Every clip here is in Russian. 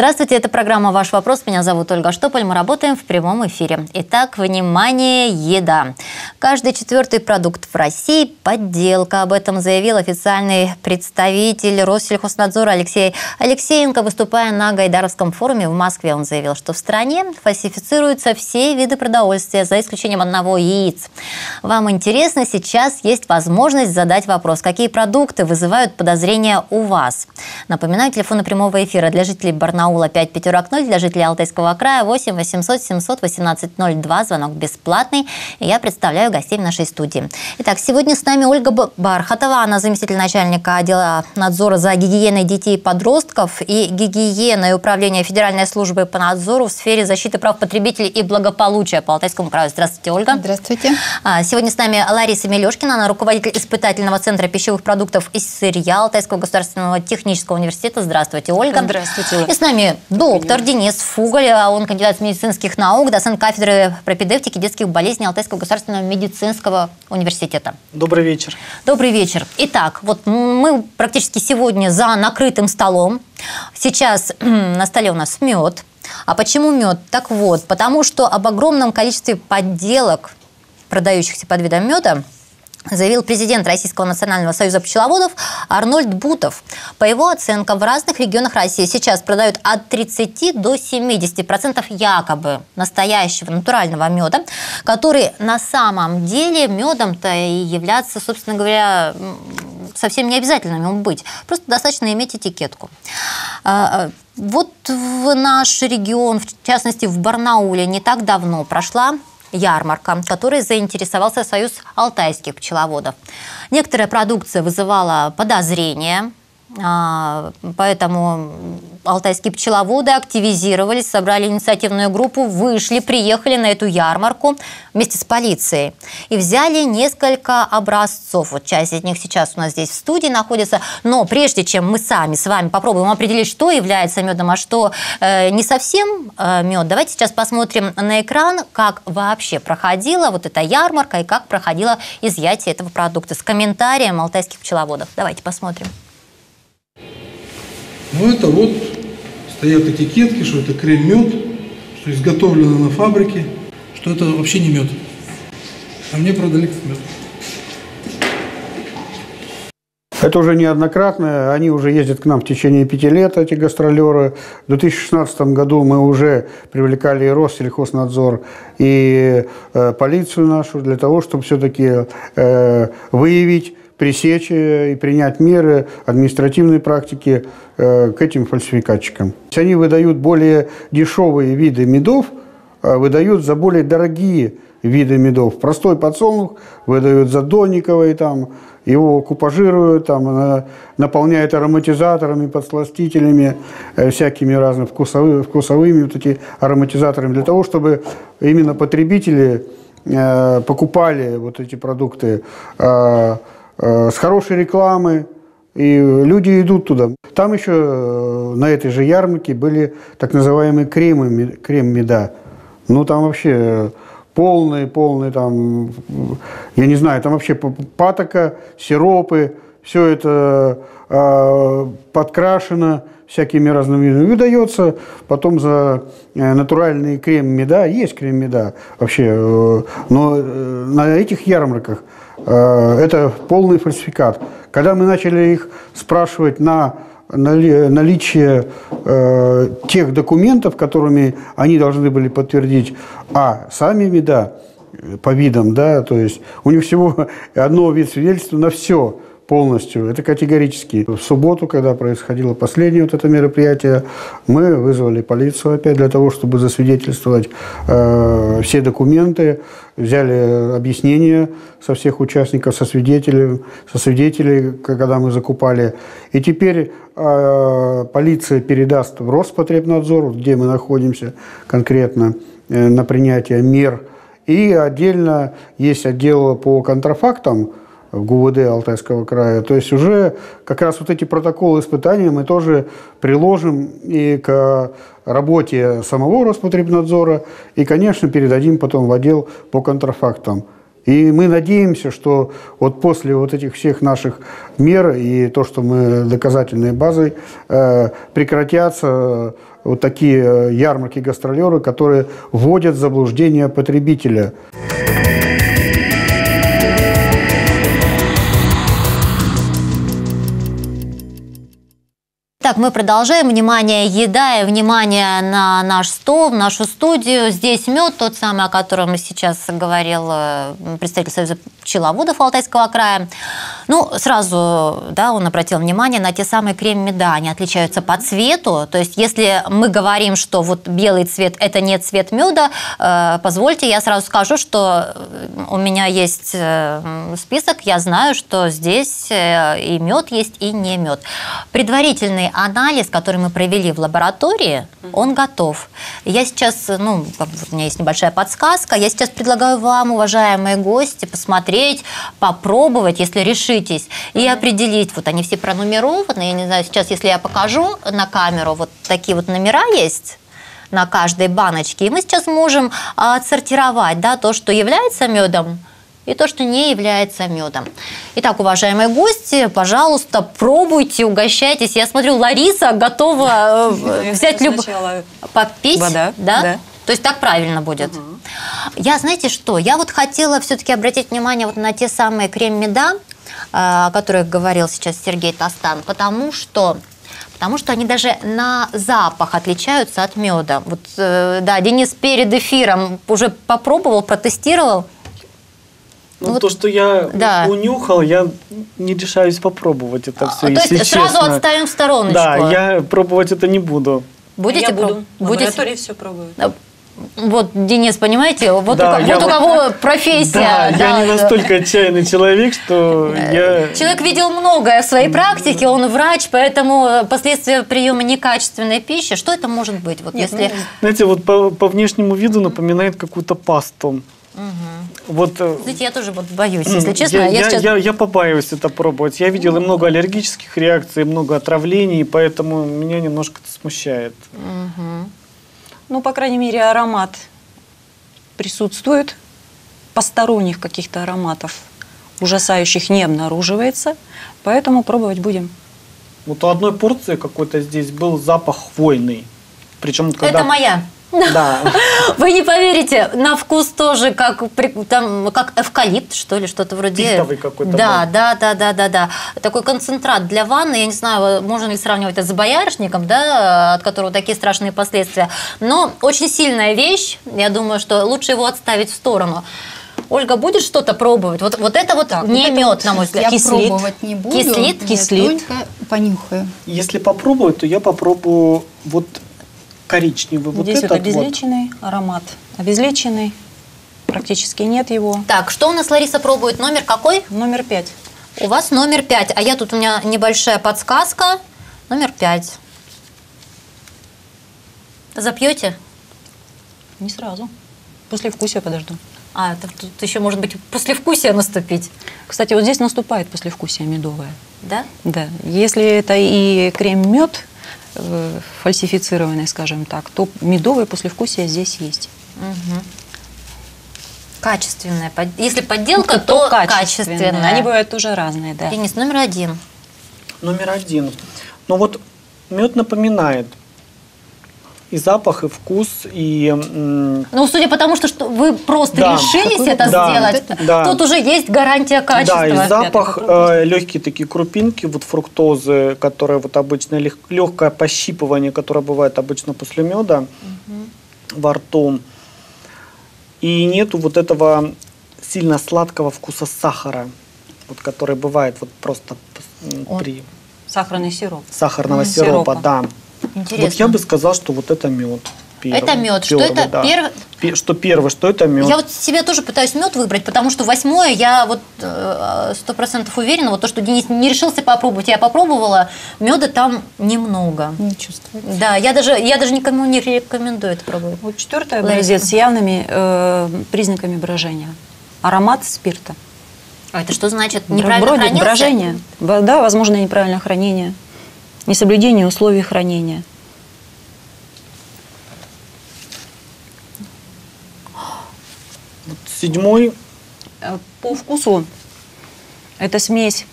Здравствуйте, это программа «Ваш вопрос». Меня зовут Ольга Штополь. Мы работаем в прямом эфире. Итак, внимание, еда. Каждый четвертый продукт в России – подделка. Об этом заявил официальный представитель Россельхознадзора Алексей Алексеенко, выступая на Гайдаровском форуме в Москве. Он заявил, что в стране фальсифицируются все виды продовольствия, за исключением одного – яиц. Вам интересно, сейчас есть возможность задать вопрос, какие продукты вызывают подозрения у вас. Напоминаю, телефоны прямого эфира для жителей Барнаула 5 пятерок 0, для жителей Алтайского края 8 800 700 18 02. Звонок бесплатный. Я представляю гостей в нашей студии. Итак, сегодня с нами Ольга Бархатова. Она заместитель начальника отдела надзора за гигиеной детей и подростков и гигиеной управления Федеральной службы по надзору в сфере защиты прав потребителей и благополучия по Алтайскому краю. Здравствуйте, Ольга. Здравствуйте. А, сегодня с нами Лариса Мелешкина, она руководитель испытательного центра пищевых продуктов и сырья Алтайского государственного технического университета. Здравствуйте, Ольга. Здравствуйте. И с нами доктор Денис Фуголь, а он кандидат медицинских наук, доцент кафедры пропедевтики детских болезней Алтайского государственного медицинского университета. Добрый вечер. Добрый вечер. Итак, вот мы практически сегодня за накрытым столом. Сейчас на столе у нас мед. А почему мед? Так вот, потому что об огромном количестве подделок, продающихся под видом меда, заявил президент Российского национального союза пчеловодов Арнольд Бутов. По его оценкам, в разных регионах России сейчас продают от 30 до 70 процентов якобы настоящего натурального меда, который на самом деле медом-то и являться, собственно говоря, совсем не обязательно ему быть. Просто достаточно иметь этикетку. А, а, вот в наш регион, в частности в Барнауле, не так давно прошла ярмарка, которой заинтересовался Союз алтайских пчеловодов. Некоторая продукция вызывала подозрения, поэтому алтайские пчеловоды активизировались, собрали инициативную группу, вышли, приехали на эту ярмарку вместе с полицией и взяли несколько образцов. Вот часть из них сейчас у нас здесь в студии находится. Но прежде чем мы сами с вами попробуем определить, что является медом, а что э, не совсем э, мед, давайте сейчас посмотрим на экран, как вообще проходила вот эта ярмарка и как проходило изъятие этого продукта с комментарием алтайских пчеловодов. Давайте посмотрим. Ну это вот стоят этикетки, что это крем-мед, что изготовлено на фабрике, что это вообще не мед. А мне продали как мед. Это уже неоднократно, они уже ездят к нам в течение пяти лет, эти гастролеры. В 2016 году мы уже привлекали и Россельхознадзор, и э, полицию нашу для того, чтобы все-таки э, выявить пресечь и принять меры административной практики э, к этим фальсификатчикам. Они выдают более дешевые виды медов, а выдают за более дорогие виды медов. Простой подсолнух выдают за дониковый, там, его купажируют, там, наполняют ароматизаторами, подсластителями, э, всякими разными вкусовыми, вкусовыми вот эти ароматизаторами, для того, чтобы именно потребители э, покупали вот эти продукты э, Э, с хорошей рекламой, и люди идут туда. Там еще э, на этой же ярмарке были так называемые кремы, крем-меда. Ну, там вообще полные, полные там, я не знаю, там вообще патока, сиропы, все это э, подкрашено всякими разными видами. Выдается потом за э, натуральный крем-меда, есть крем-меда вообще, э, но э, на этих ярмарках Э, это полный фальсификат. Когда мы начали их спрашивать на наличие э, тех документов, которыми они должны были подтвердить, а сами меда по видам, да, то есть у них всего одно вид свидетельства на все – полностью. Это категорически. В субботу, когда происходило последнее вот это мероприятие, мы вызвали полицию опять для того, чтобы засвидетельствовать э, все документы, взяли объяснения со всех участников, со свидетелей, со свидетелей, когда мы закупали. И теперь э, полиция передаст в Роспотребнадзор, где мы находимся конкретно, э, на принятие мер. И отдельно есть отдел по контрафактам, в ГУВД Алтайского края. То есть уже как раз вот эти протоколы испытания мы тоже приложим и к работе самого Роспотребнадзора, и, конечно, передадим потом в отдел по контрафактам. И мы надеемся, что вот после вот этих всех наших мер и то, что мы доказательной базой, э, прекратятся вот такие э, ярмарки-гастролеры, которые вводят в заблуждение потребителя. Так, мы продолжаем. Внимание, еда и внимание на наш стол, в нашу студию. Здесь мед, тот самый, о котором сейчас говорил э, представитель Союза пчеловодов Алтайского края. Ну, сразу, да, он обратил внимание на те самые крем-меда. Они отличаются по цвету. То есть, если мы говорим, что вот белый цвет – это не цвет меда, э, позвольте, я сразу скажу, что у меня есть э, список, я знаю, что здесь и мед есть, и не мед. Предварительный анализ, который мы провели в лаборатории, он готов. Я сейчас, ну, у меня есть небольшая подсказка, я сейчас предлагаю вам, уважаемые гости, посмотреть, попробовать, если решитесь, и определить. Вот они все пронумерованы, я не знаю, сейчас, если я покажу на камеру, вот такие вот номера есть, на каждой баночке. И мы сейчас можем отсортировать да, то, что является медом, и то, что не является медом. Итак, уважаемые гости, пожалуйста, пробуйте, угощайтесь. Я смотрю, Лариса готова э, взять люб... попить. Вода, да? То есть так правильно будет. Угу. Я, знаете что, я вот хотела все-таки обратить внимание вот на те самые крем-меда, э, о которых говорил сейчас Сергей Тостан, потому что потому что они даже на запах отличаются от меда. Вот, э, да, Денис перед эфиром уже попробовал, протестировал. Ну, вот, то, что я да. унюхал, я не решаюсь попробовать это все, а, То есть сразу отставим в стороночку? Да, я пробовать это не буду. Будете? Я буду. Будете? все пробую. Вот, Денис, понимаете, вот, да, у, вот у кого профессия. Да, да, я не настолько отчаянный человек, что я... Человек видел многое в своей практике, он врач, поэтому последствия приема некачественной пищи, что это может быть? Вот Нет, если... ну, знаете, вот по, по внешнему виду напоминает какую-то пасту. Угу. Вот, э, Знаете, я тоже вот боюсь, если честно. Я, я, сейчас... я, я побаиваюсь это пробовать. Я видел и много аллергических реакций, много отравлений, поэтому меня немножко это смущает. Угу. Ну, по крайней мере, аромат присутствует. Посторонних каких-то ароматов ужасающих не обнаруживается, поэтому пробовать будем. Вот у одной порции какой-то здесь был запах хвойный. Причем, когда... Это моя. Да. Вы не поверите, на вкус тоже как, там, как эвкалипт, что ли, что-то вроде. Пихтовый какой-то. Да, был. да, да, да, да, да. Такой концентрат для ванны. Я не знаю, можно ли сравнивать это с боярышником, да, от которого такие страшные последствия. Но очень сильная вещь. Я думаю, что лучше его отставить в сторону. Ольга, будешь что-то пробовать? Вот, вот это вот так, не вот мед, вот на мой взгляд. Я Кислит. пробовать не буду. Кислит? Кислит. Только понюхаю. Если попробую, то я попробую вот коричневый. Вот Здесь вот обезличенный вот. аромат. Обезличенный. Практически нет его. Так, что у нас Лариса пробует? Номер какой? Номер пять. У вас номер пять. А я тут у меня небольшая подсказка. Номер пять. Запьете? Не сразу. После вкусия подожду. А, это тут еще может быть послевкусие наступить. Кстати, вот здесь наступает послевкусие медовое. Да? Да. Если это и крем-мед, Э, фальсифицированный, скажем так, то медовое послевкусие здесь есть. Угу. Качественная. Если подделка, ну, то, то качественная. качественная. Они бывают тоже разные, да. Денис, номер один. Номер один. Ну вот мед напоминает и запах, и вкус, и... Ну, судя по тому, что, что вы просто да. решились это да. сделать, да. тут уже есть гарантия качества. Да, и запах, э, легкие такие крупинки, вот фруктозы, которые вот обычно, лег, легкое пощипывание, которое бывает обычно после меда угу. во рту. И нету вот этого сильно сладкого вкуса сахара, вот, который бывает вот просто при... Сахарный сироп. Сахарного mm, сиропа, сиропа, да. Интересно. Вот я бы сказал, что вот это мед. Первый, это мед. Первый, что это да. первый? Что первый, что это мед. Я вот себе тоже пытаюсь мед выбрать, потому что восьмое я вот э, сто процентов уверена, вот то, что Денис не решился попробовать, я попробовала, меда там немного. Не чувствуется. Да, я даже, я даже никому не рекомендую это пробовать. Вот четвертый образец с явными э, признаками брожения. Аромат спирта. А это что значит? Неправильно Бродит, брожение. Да, возможно, неправильное хранение несоблюдение условий хранения. Вот седьмой. Э, по вкусу это смесь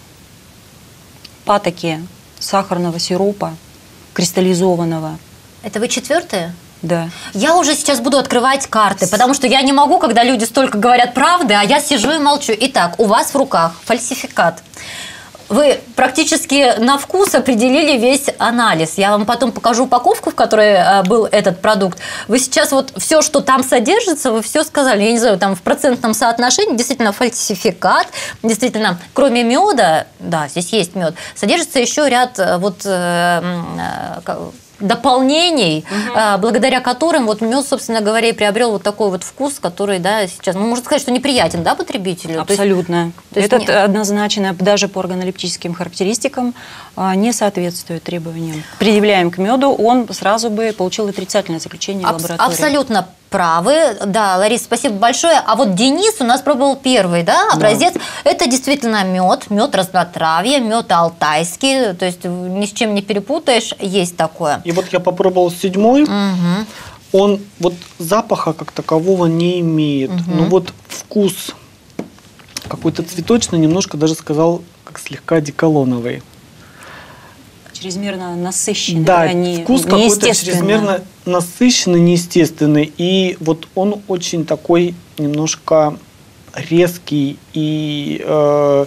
патоки, сахарного сиропа, кристаллизованного Это вы четвертые? Да. Я уже сейчас буду открывать карты, потому что я не могу, когда люди столько говорят правды, а я сижу и молчу. Итак, у вас в руках фальсификат. Вы практически на вкус определили весь анализ. Я вам потом покажу упаковку, в которой э, был этот продукт. Вы сейчас вот все, что там содержится, вы все сказали. Я не знаю, там в процентном соотношении действительно фальсификат. Действительно, кроме меда, да, здесь есть мед, содержится еще ряд э, вот э, э, дополнений, э, благодаря которым вот мед, собственно говоря, и приобрел вот такой вот вкус, который, да, сейчас, ну, можно сказать, что неприятен, да, потребителю? То есть- Абсолютно. то есть Этот не- однозначно даже по органолептическим характеристикам а, не соответствует требованиям. Предъявляем к меду, он сразу бы получил отрицательное заключение Абс- лаборатории. Абсолютно правы. Да, Лариса, спасибо большое. А вот Денис у нас пробовал первый, да, образец. Это действительно мед, мед разнотравья, мед алтайский. То есть ни с чем не перепутаешь, есть такое. И вот я попробовал седьмой. Он вот запаха как такового не имеет. Но вот вкус какой-то цветочный, немножко даже сказал, как слегка деколоновый. Чрезмерно насыщенный, Да, не- вкус какой-то чрезмерно насыщенный, неестественный. И вот он очень такой немножко резкий и э,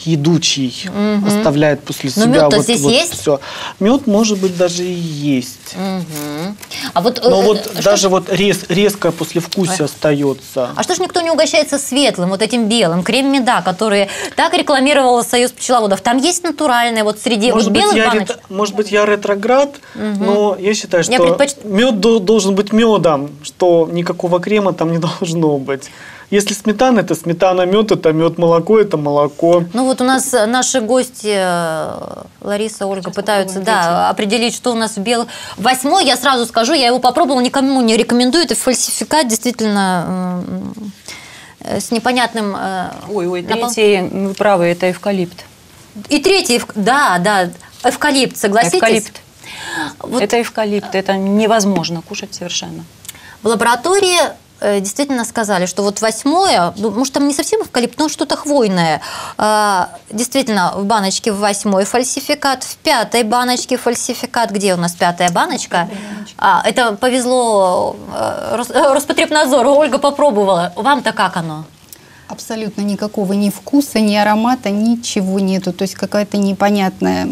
едучий, оставляет после Но себя вот, здесь вот есть? все. Мед может быть даже и есть. Мгм. А вот, Но э, вот что даже ж- вот рез, резкое послевкусие остается. А что ж никто не угощается светлым, вот этим белым, крем меда, который так рекламировал Союз пчеловодов? Там есть натуральные, вот среди Может вот быть, белых я баночек. рет- может быть, я ретроград, но я считаю, Я что предпоч- мед до- должен быть медом, что никакого крема там не должно быть. Если сметана, это сметана, мед, это мед, молоко, это молоко. Ну вот у нас э, наши гости э, Лариса, Ольга пытаются да, определить, что у нас в белых. Восьмой, я сразу скажу, я его попробовала, никому не рекомендую. Это фальсификат действительно м, э, с непонятным... э, Ой, ой, напол- третий, вы правы, это эвкалипт. И третий, да, да, эвкалипт, согласитесь? Эвкалипт. Вот Это эвкалипт, это невозможно кушать совершенно. В лаборатории э, действительно сказали, что вот восьмое, ну, может, там не совсем эвкалипт, но что-то хвойное. А, Действительно, в баночке в восьмой фальсификат, в пятой баночке фальсификат. Где у нас пятая баночка? А, это повезло э, э, Роспотребнадзору. Ольга попробовала. Вам-то как оно? Абсолютно никакого ни вкуса, ни аромата, ничего нету. То есть какая-то непонятная,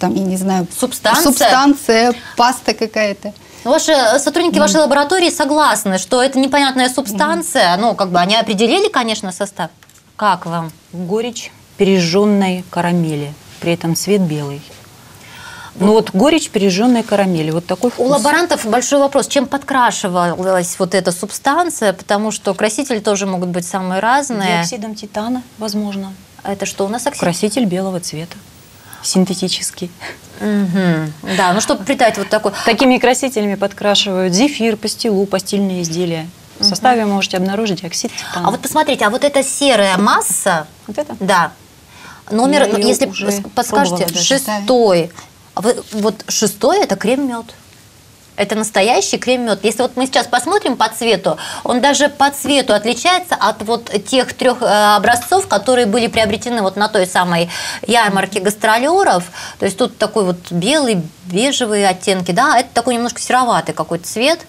там, я не знаю, Субстанция? субстанция паста какая-то. Ну, Ваши э, сотрудники вашей лаборатории согласны, что это непонятная субстанция. Ну, как бы они определили, конечно, состав. Как вам? Горечь пережженной карамели, при этом цвет белый. Ну вот горечь пережженной карамели, вот такой У вкус. лаборантов большой вопрос, чем подкрашивалась вот эта субстанция, потому что красители тоже могут быть самые разные. Диоксидом титана, возможно. А Это что у нас оксид? Краситель белого цвета. Синтетический. Мгм. Да, ну чтобы придать вот такой. Такими красителями подкрашивают зефир, пастилу, постельные изделия. В составе можете обнаружить диоксид титана. А вот посмотрите, а вот эта серая масса, Вот это? да, номер, Я если подскажете, шестой. А вы- вот шестой это крем-мед. Это настоящий крем-мед. Если вот мы сейчас посмотрим по цвету, он даже по цвету отличается от вот тех трех э, образцов, которые были приобретены вот на той самой ярмарке гастролеров. То есть тут такой вот белый, бежевые оттенки, да, а это такой немножко сероватый какой-то цвет.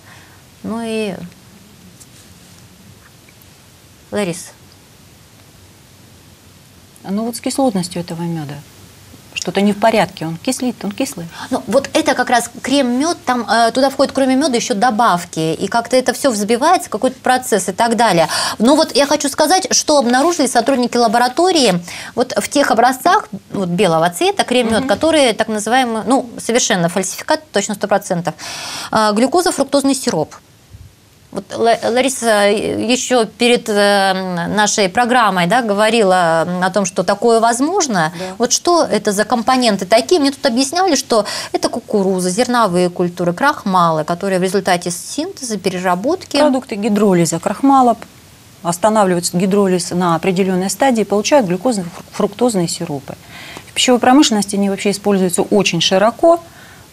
Ну и... Ларис, Ну вот с кислотностью этого меда. Что-то не в порядке, он кислит, он кислый. Ну, вот это как раз крем-мед, там э, туда входит кроме меда еще добавки, и как-то это все взбивается, какой-то процесс и так далее. Но вот я хочу сказать, что обнаружили сотрудники лаборатории вот в тех образцах вот, белого цвета крем-мед, которые так называемый, ну, совершенно фальсификат, точно 100%, э, глюкоза-фруктозный сироп. Вот Ла- Лариса еще перед э, нашей программой да, говорила о том, что такое возможно. Вот что это за компоненты такие? Мне тут объясняли, что это кукуруза, зерновые культуры, крахмалы, которые в результате синтеза, переработки... Продукты гидролиза крахмала останавливаются гидролиз на определенной стадии, получают глюкозно-фруктозные сиропы. В пищевой промышленности они вообще используются очень широко,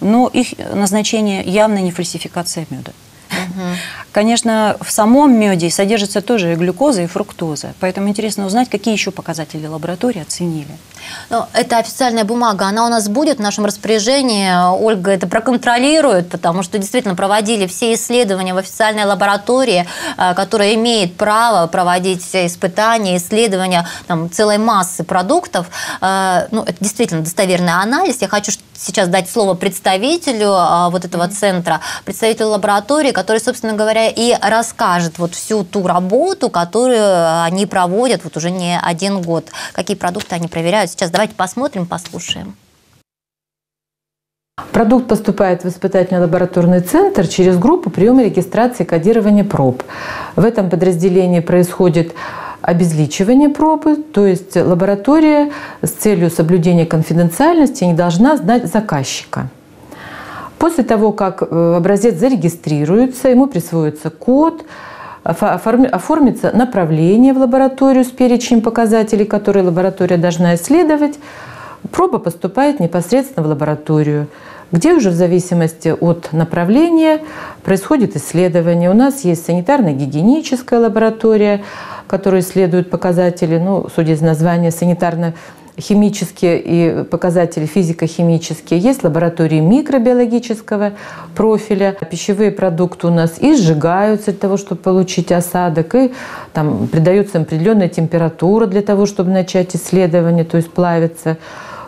но их назначение явно не фальсификация меда. Конечно, в самом меде содержится тоже и глюкоза, и фруктоза. Поэтому интересно узнать, какие еще показатели лаборатории оценили. Ну, это официальная бумага, она у нас будет в нашем распоряжении. Ольга это проконтролирует, потому что действительно проводили все исследования в официальной лаборатории, э, которая имеет право проводить испытания, исследования там, целой массы продуктов. Э, ну, это действительно достоверный анализ. Я хочу сейчас дать слово представителю э, вот этого центра, представителю лаборатории, который, собственно говоря, и расскажет вот всю ту работу, которую они проводят вот уже не один год. Какие продукты они проверяют. Сейчас давайте посмотрим, послушаем. Продукт поступает в испытательный лабораторный центр через группу приема регистрации кодирования проб. В этом подразделении происходит обезличивание пробы, то есть лаборатория с целью соблюдения конфиденциальности не должна знать заказчика. После того, как э, образец зарегистрируется, ему присвоится код, оформится направление в лабораторию с перечнем показателей, которые лаборатория должна исследовать. Проба поступает непосредственно в лабораторию, где уже в зависимости от направления происходит исследование. У нас есть санитарно-гигиеническая лаборатория, которая исследует показатели, ну, судя из названия, санитарно химические и показатели физико-химические, есть лаборатории микробиологического профиля. Пищевые продукты у нас и сжигаются для того, чтобы получить осадок, и там придается определенная температура для того, чтобы начать исследование, то есть плавиться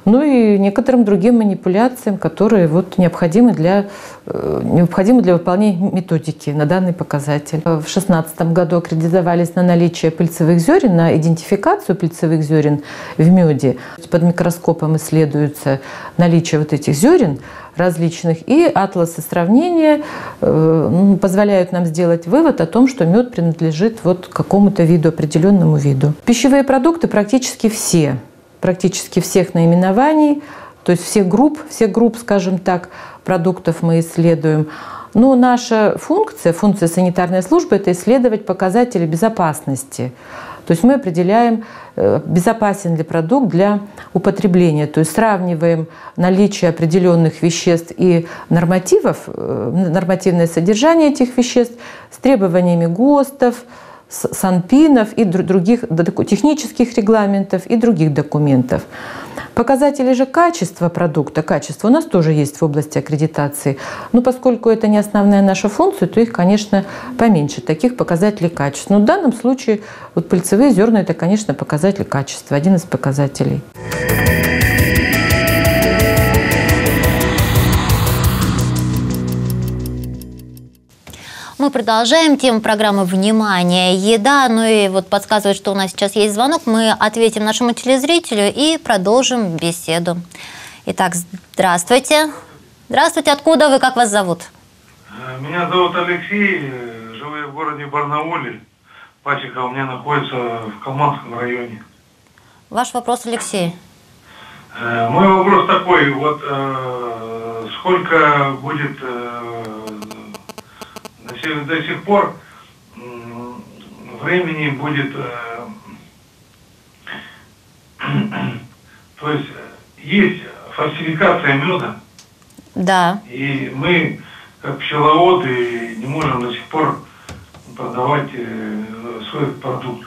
ну и некоторым другим манипуляциям, которые вот необходимы для, э, необходимы для выполнения методики на данный показатель. В 2016 году аккредитовались на наличие пыльцевых зерен, на идентификацию пыльцевых зерен в меде. Под микроскопом исследуется наличие вот этих зерен различных, и атласы сравнения э, позволяют нам сделать вывод о том, что мед принадлежит вот какому-то виду, определенному виду. Пищевые продукты практически все практически всех наименований, то есть всех групп, всех групп, скажем так, продуктов мы исследуем. Но наша функция, функция санитарной службы – это исследовать показатели безопасности. То есть мы определяем, э, безопасен ли продукт для употребления. То есть сравниваем наличие определенных веществ и нормативов, э, нормативное содержание этих веществ с требованиями ГОСТов, санпинов и других технических регламентов и других документов. Показатели же качества продукта, качества у нас тоже есть в области аккредитации. Но поскольку это не основная наша функция, то их, конечно, поменьше, таких показателей качества. Но в данном случае вот пыльцевые зерна – это, конечно, показатель качества, один из показателей. Мы продолжаем тему программы «Внимание! Еда». Ну и вот подсказывает, что у нас сейчас есть звонок. Мы ответим нашему телезрителю и продолжим беседу. Итак, здравствуйте. Здравствуйте. Откуда вы? Как вас зовут? Меня зовут Алексей. Живу я в городе Барнауле. Пасека у меня находится в Калманском районе. Ваш вопрос, Алексей. Э, мой вопрос такой. Вот э, сколько будет э, до сих пор времени будет, э, то есть есть фальсификация меда. Да. И мы, как пчеловоды, не можем до сих пор продавать э, свой продукт.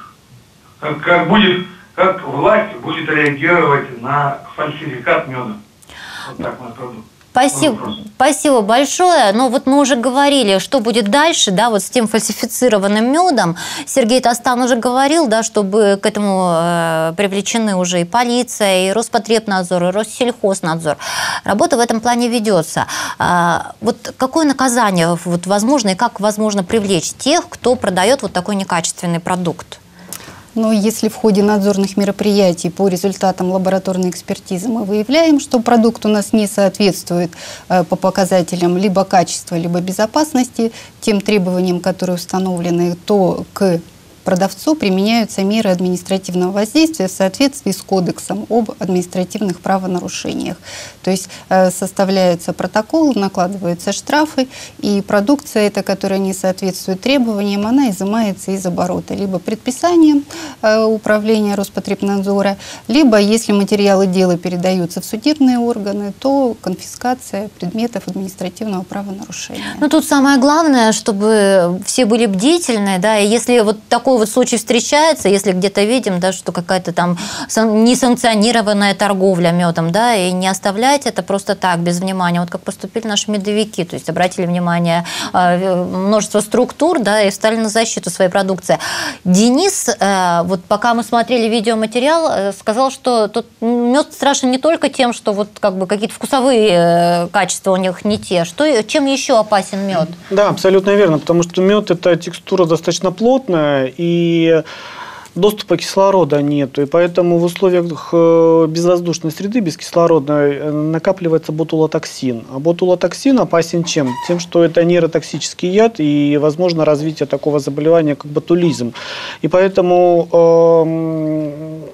Как, как будет, как власть будет реагировать на фальсификат меда. Вот так мой продукт. Спасибо, спасибо большое. Но вот мы уже говорили, что будет дальше, да, вот с тем фальсифицированным медом. Сергей Тостан уже говорил, да, чтобы к этому э, привлечены уже и полиция, и Роспотребнадзор, и Россельхознадзор. Работа в этом плане ведется. А, вот какое наказание вот, возможно и как возможно привлечь тех, кто продает вот такой некачественный продукт? Но если в ходе надзорных мероприятий по результатам лабораторной экспертизы мы выявляем, что продукт у нас не соответствует э, по показателям либо качества, либо безопасности, тем требованиям, которые установлены, то к продавцу применяются меры административного воздействия в соответствии с Кодексом об административных правонарушениях. То есть э, составляются протоколы, накладываются штрафы, и продукция эта, которая не соответствует требованиям, она изымается из оборота. Либо предписанием э, управления Роспотребнадзора, либо, если материалы дела передаются в судебные органы, то конфискация предметов административного правонарушения. Ну, тут самое главное, чтобы все были бдительны, да, и если вот такой вот случай встречается, если где-то видим, да, что какая-то там несанкционированная торговля медом, да, и не оставлять это просто так, без внимания. Вот как поступили наши медовики, то есть обратили внимание э, множество структур, да, и встали на защиту своей продукции. Денис, э, вот пока мы смотрели видеоматериал, э, сказал, что тут мед страшен не только тем, что вот как бы какие-то вкусовые качества у них не те. Что, чем еще опасен мед? Да, абсолютно верно, потому что мед это текстура достаточно плотная и доступа кислорода нету, и поэтому в условиях э, безвоздушной среды, без кислорода, э, накапливается ботулотоксин. А ботулотоксин опасен чем? Тем, что это нейротоксический яд и возможно развитие такого заболевания, как ботулизм. И поэтому э,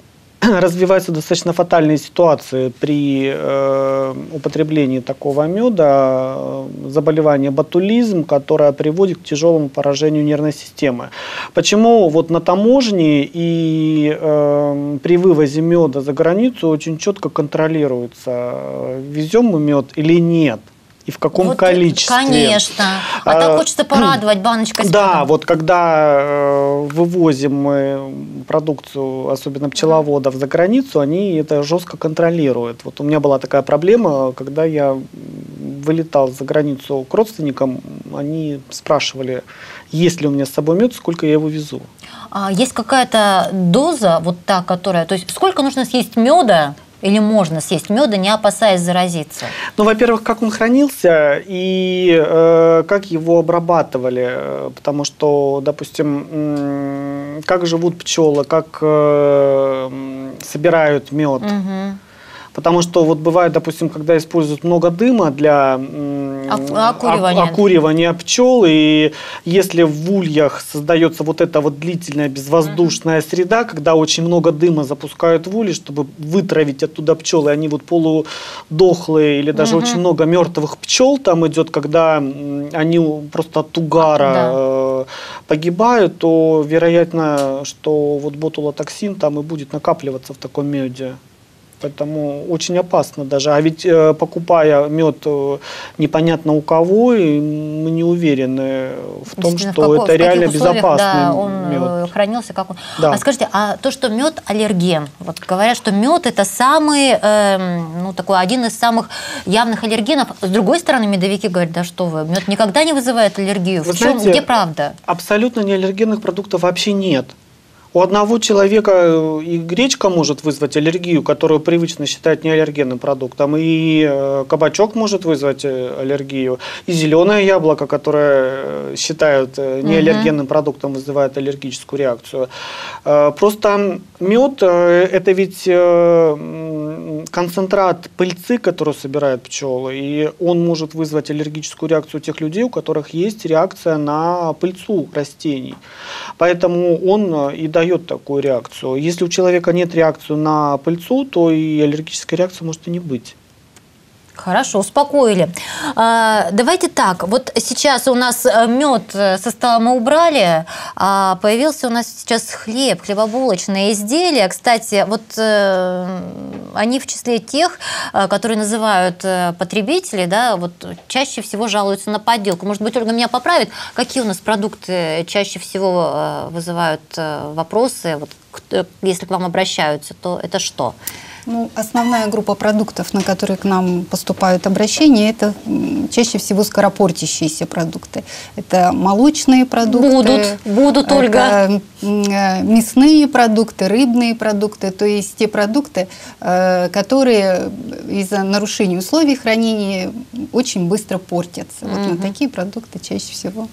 развиваются достаточно фатальные ситуации при э, употреблении такого меда, э, заболевание ботулизм, которое приводит к тяжелому поражению нервной системы. Почему вот на таможне и э, при вывозе меда за границу очень четко контролируется, везем мы мед или нет – и в каком вот, количестве. Конечно. А, а так хочется порадовать баночкой. Да, вот когда э, вывозим мы продукцию, особенно пчеловодов, за границу, они это жестко контролируют. Вот у меня была такая проблема, когда я вылетал за границу к родственникам, они спрашивали, есть ли у меня с собой мед, сколько я его везу. А есть какая-то доза, вот та, которая, то есть сколько нужно съесть меда, или можно съесть меда, не опасаясь заразиться? Ну, во-первых, как он хранился и э, как его обрабатывали. Потому что, допустим, как живут пчелы, как э, собирают мед. Угу. Потому что вот бывает, допустим, когда используют много дыма для окуривания. окуривания пчел, и если в ульях создается вот эта вот длительная безвоздушная uh-huh. среда, когда очень много дыма запускают в ульи, чтобы вытравить оттуда пчел, и они вот полудохлые, или даже uh-huh. очень много мертвых пчел там идет, когда они просто от угара да. Э, погибают, то вероятно, что вот ботулотоксин там и будет накапливаться в таком меде. Поэтому очень опасно даже. А ведь э, покупая мед э, непонятно у кого, и мы не уверены в том, что в каком, это реально безопасный да, он э, мед. хранился, как он. Да. А скажите, а то, что мед аллерген, вот говорят, что мед это самый, э, ну такой один из самых явных аллергенов. С другой стороны, медовики говорят, да что вы, мед никогда не вызывает аллергию. Вы в чем, знаете, где правда? Абсолютно неаллергенных продуктов вообще нет. У одного человека э, и гречка может вызвать аллергию, которую привычно считать неаллергенным продуктом, и э, кабачок может вызвать э, аллергию, и зеленое яблоко, которое считают неаллергенным продуктом, вызывает аллергическую реакцию. Просто мед – это ведь концентрат пыльцы, которую собирают пчелы, и он может вызвать аллергическую реакцию тех людей, у которых есть реакция на пыльцу растений. Поэтому он и дает дает такую реакцию. Если у человека нет реакции на пыльцу, то и аллергической реакции может и не быть. Хорошо, успокоили. А, давайте так, вот сейчас у нас э, мед э, со стола мы убрали, а появился у нас сейчас хлеб, хлебобулочные изделия. Кстати, вот э, они в числе тех, которые называют потребители, да, вот чаще всего жалуются на подделку. Может быть, Ольга меня поправит, какие у нас продукты чаще всего вызывают вопросы, вот, если к вам обращаются, то это что? Ну, основная группа продуктов, на которые к нам поступают обращения, это чаще всего скоропортящиеся продукты. Это молочные продукты. Будут, будут, Ольга. Э, мясные продукты, рыбные продукты, то есть те продукты, э, которые из-за нарушения условий хранения очень быстро портятся. Вот на такие продукты чаще всего.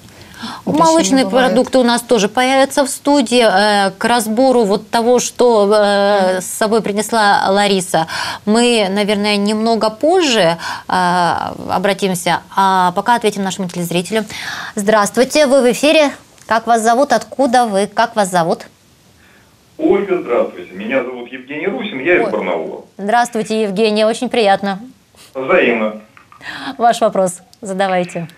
Молочные продукты у нас тоже появятся в студии. Э, к разбору вот того, что э, с собой принесла Лариса, мы, наверное, немного позже э, обратимся. А пока ответим нашему телезрителю. Здравствуйте, вы в эфире. Как вас зовут? Откуда вы? Как вас зовут? Ольга, здравствуйте. Меня зовут Евгений Русин, я Ой. из Барнаула. Здравствуйте, Евгений, очень приятно. Взаимно. Ваш вопрос задавайте.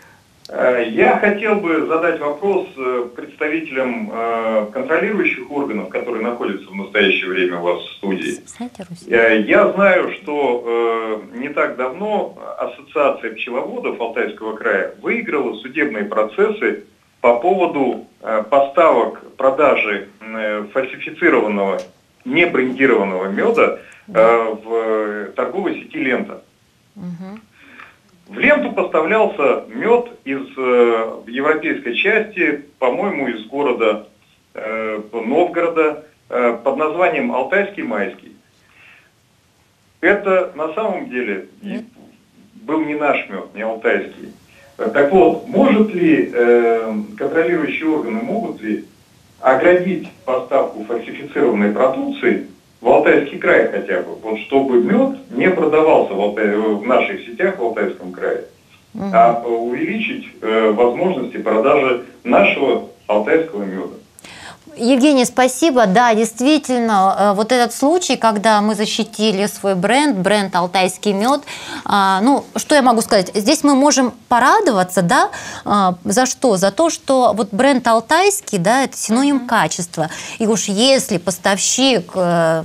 Э, я хотел бы задать вопрос э, представителям э, контролирующих органов, которые находятся в настоящее время у вас в студии. Я знаю, что не так давно Ассоциация пчеловодов Алтайского края выиграла судебные процессы по поводу поставок, продажи фальсифицированного, не брендированного меда в торговой сети «Лента». В ленту поставлялся мед из европейской части, по-моему, из города Новгорода, под названием Алтайский майский. Это на самом деле был не наш мед, не алтайский. Так вот, может ли э, контролирующие органы, могут ли оградить поставку фальсифицированной продукции в Алтайский край хотя бы, вот чтобы мед не продавался в, Алтай, в наших сетях в Алтайском крае, угу. а увеличить э, возможности продажи нашего алтайского меда. Евгений, спасибо. Да, действительно, э, вот этот случай, когда мы защитили свой бренд, бренд «Алтайский мед», а, ну, что я могу сказать? Здесь мы можем порадоваться, да, а, за что? За то, что вот бренд «Алтайский», да, это синоним качества. И уж если поставщик э,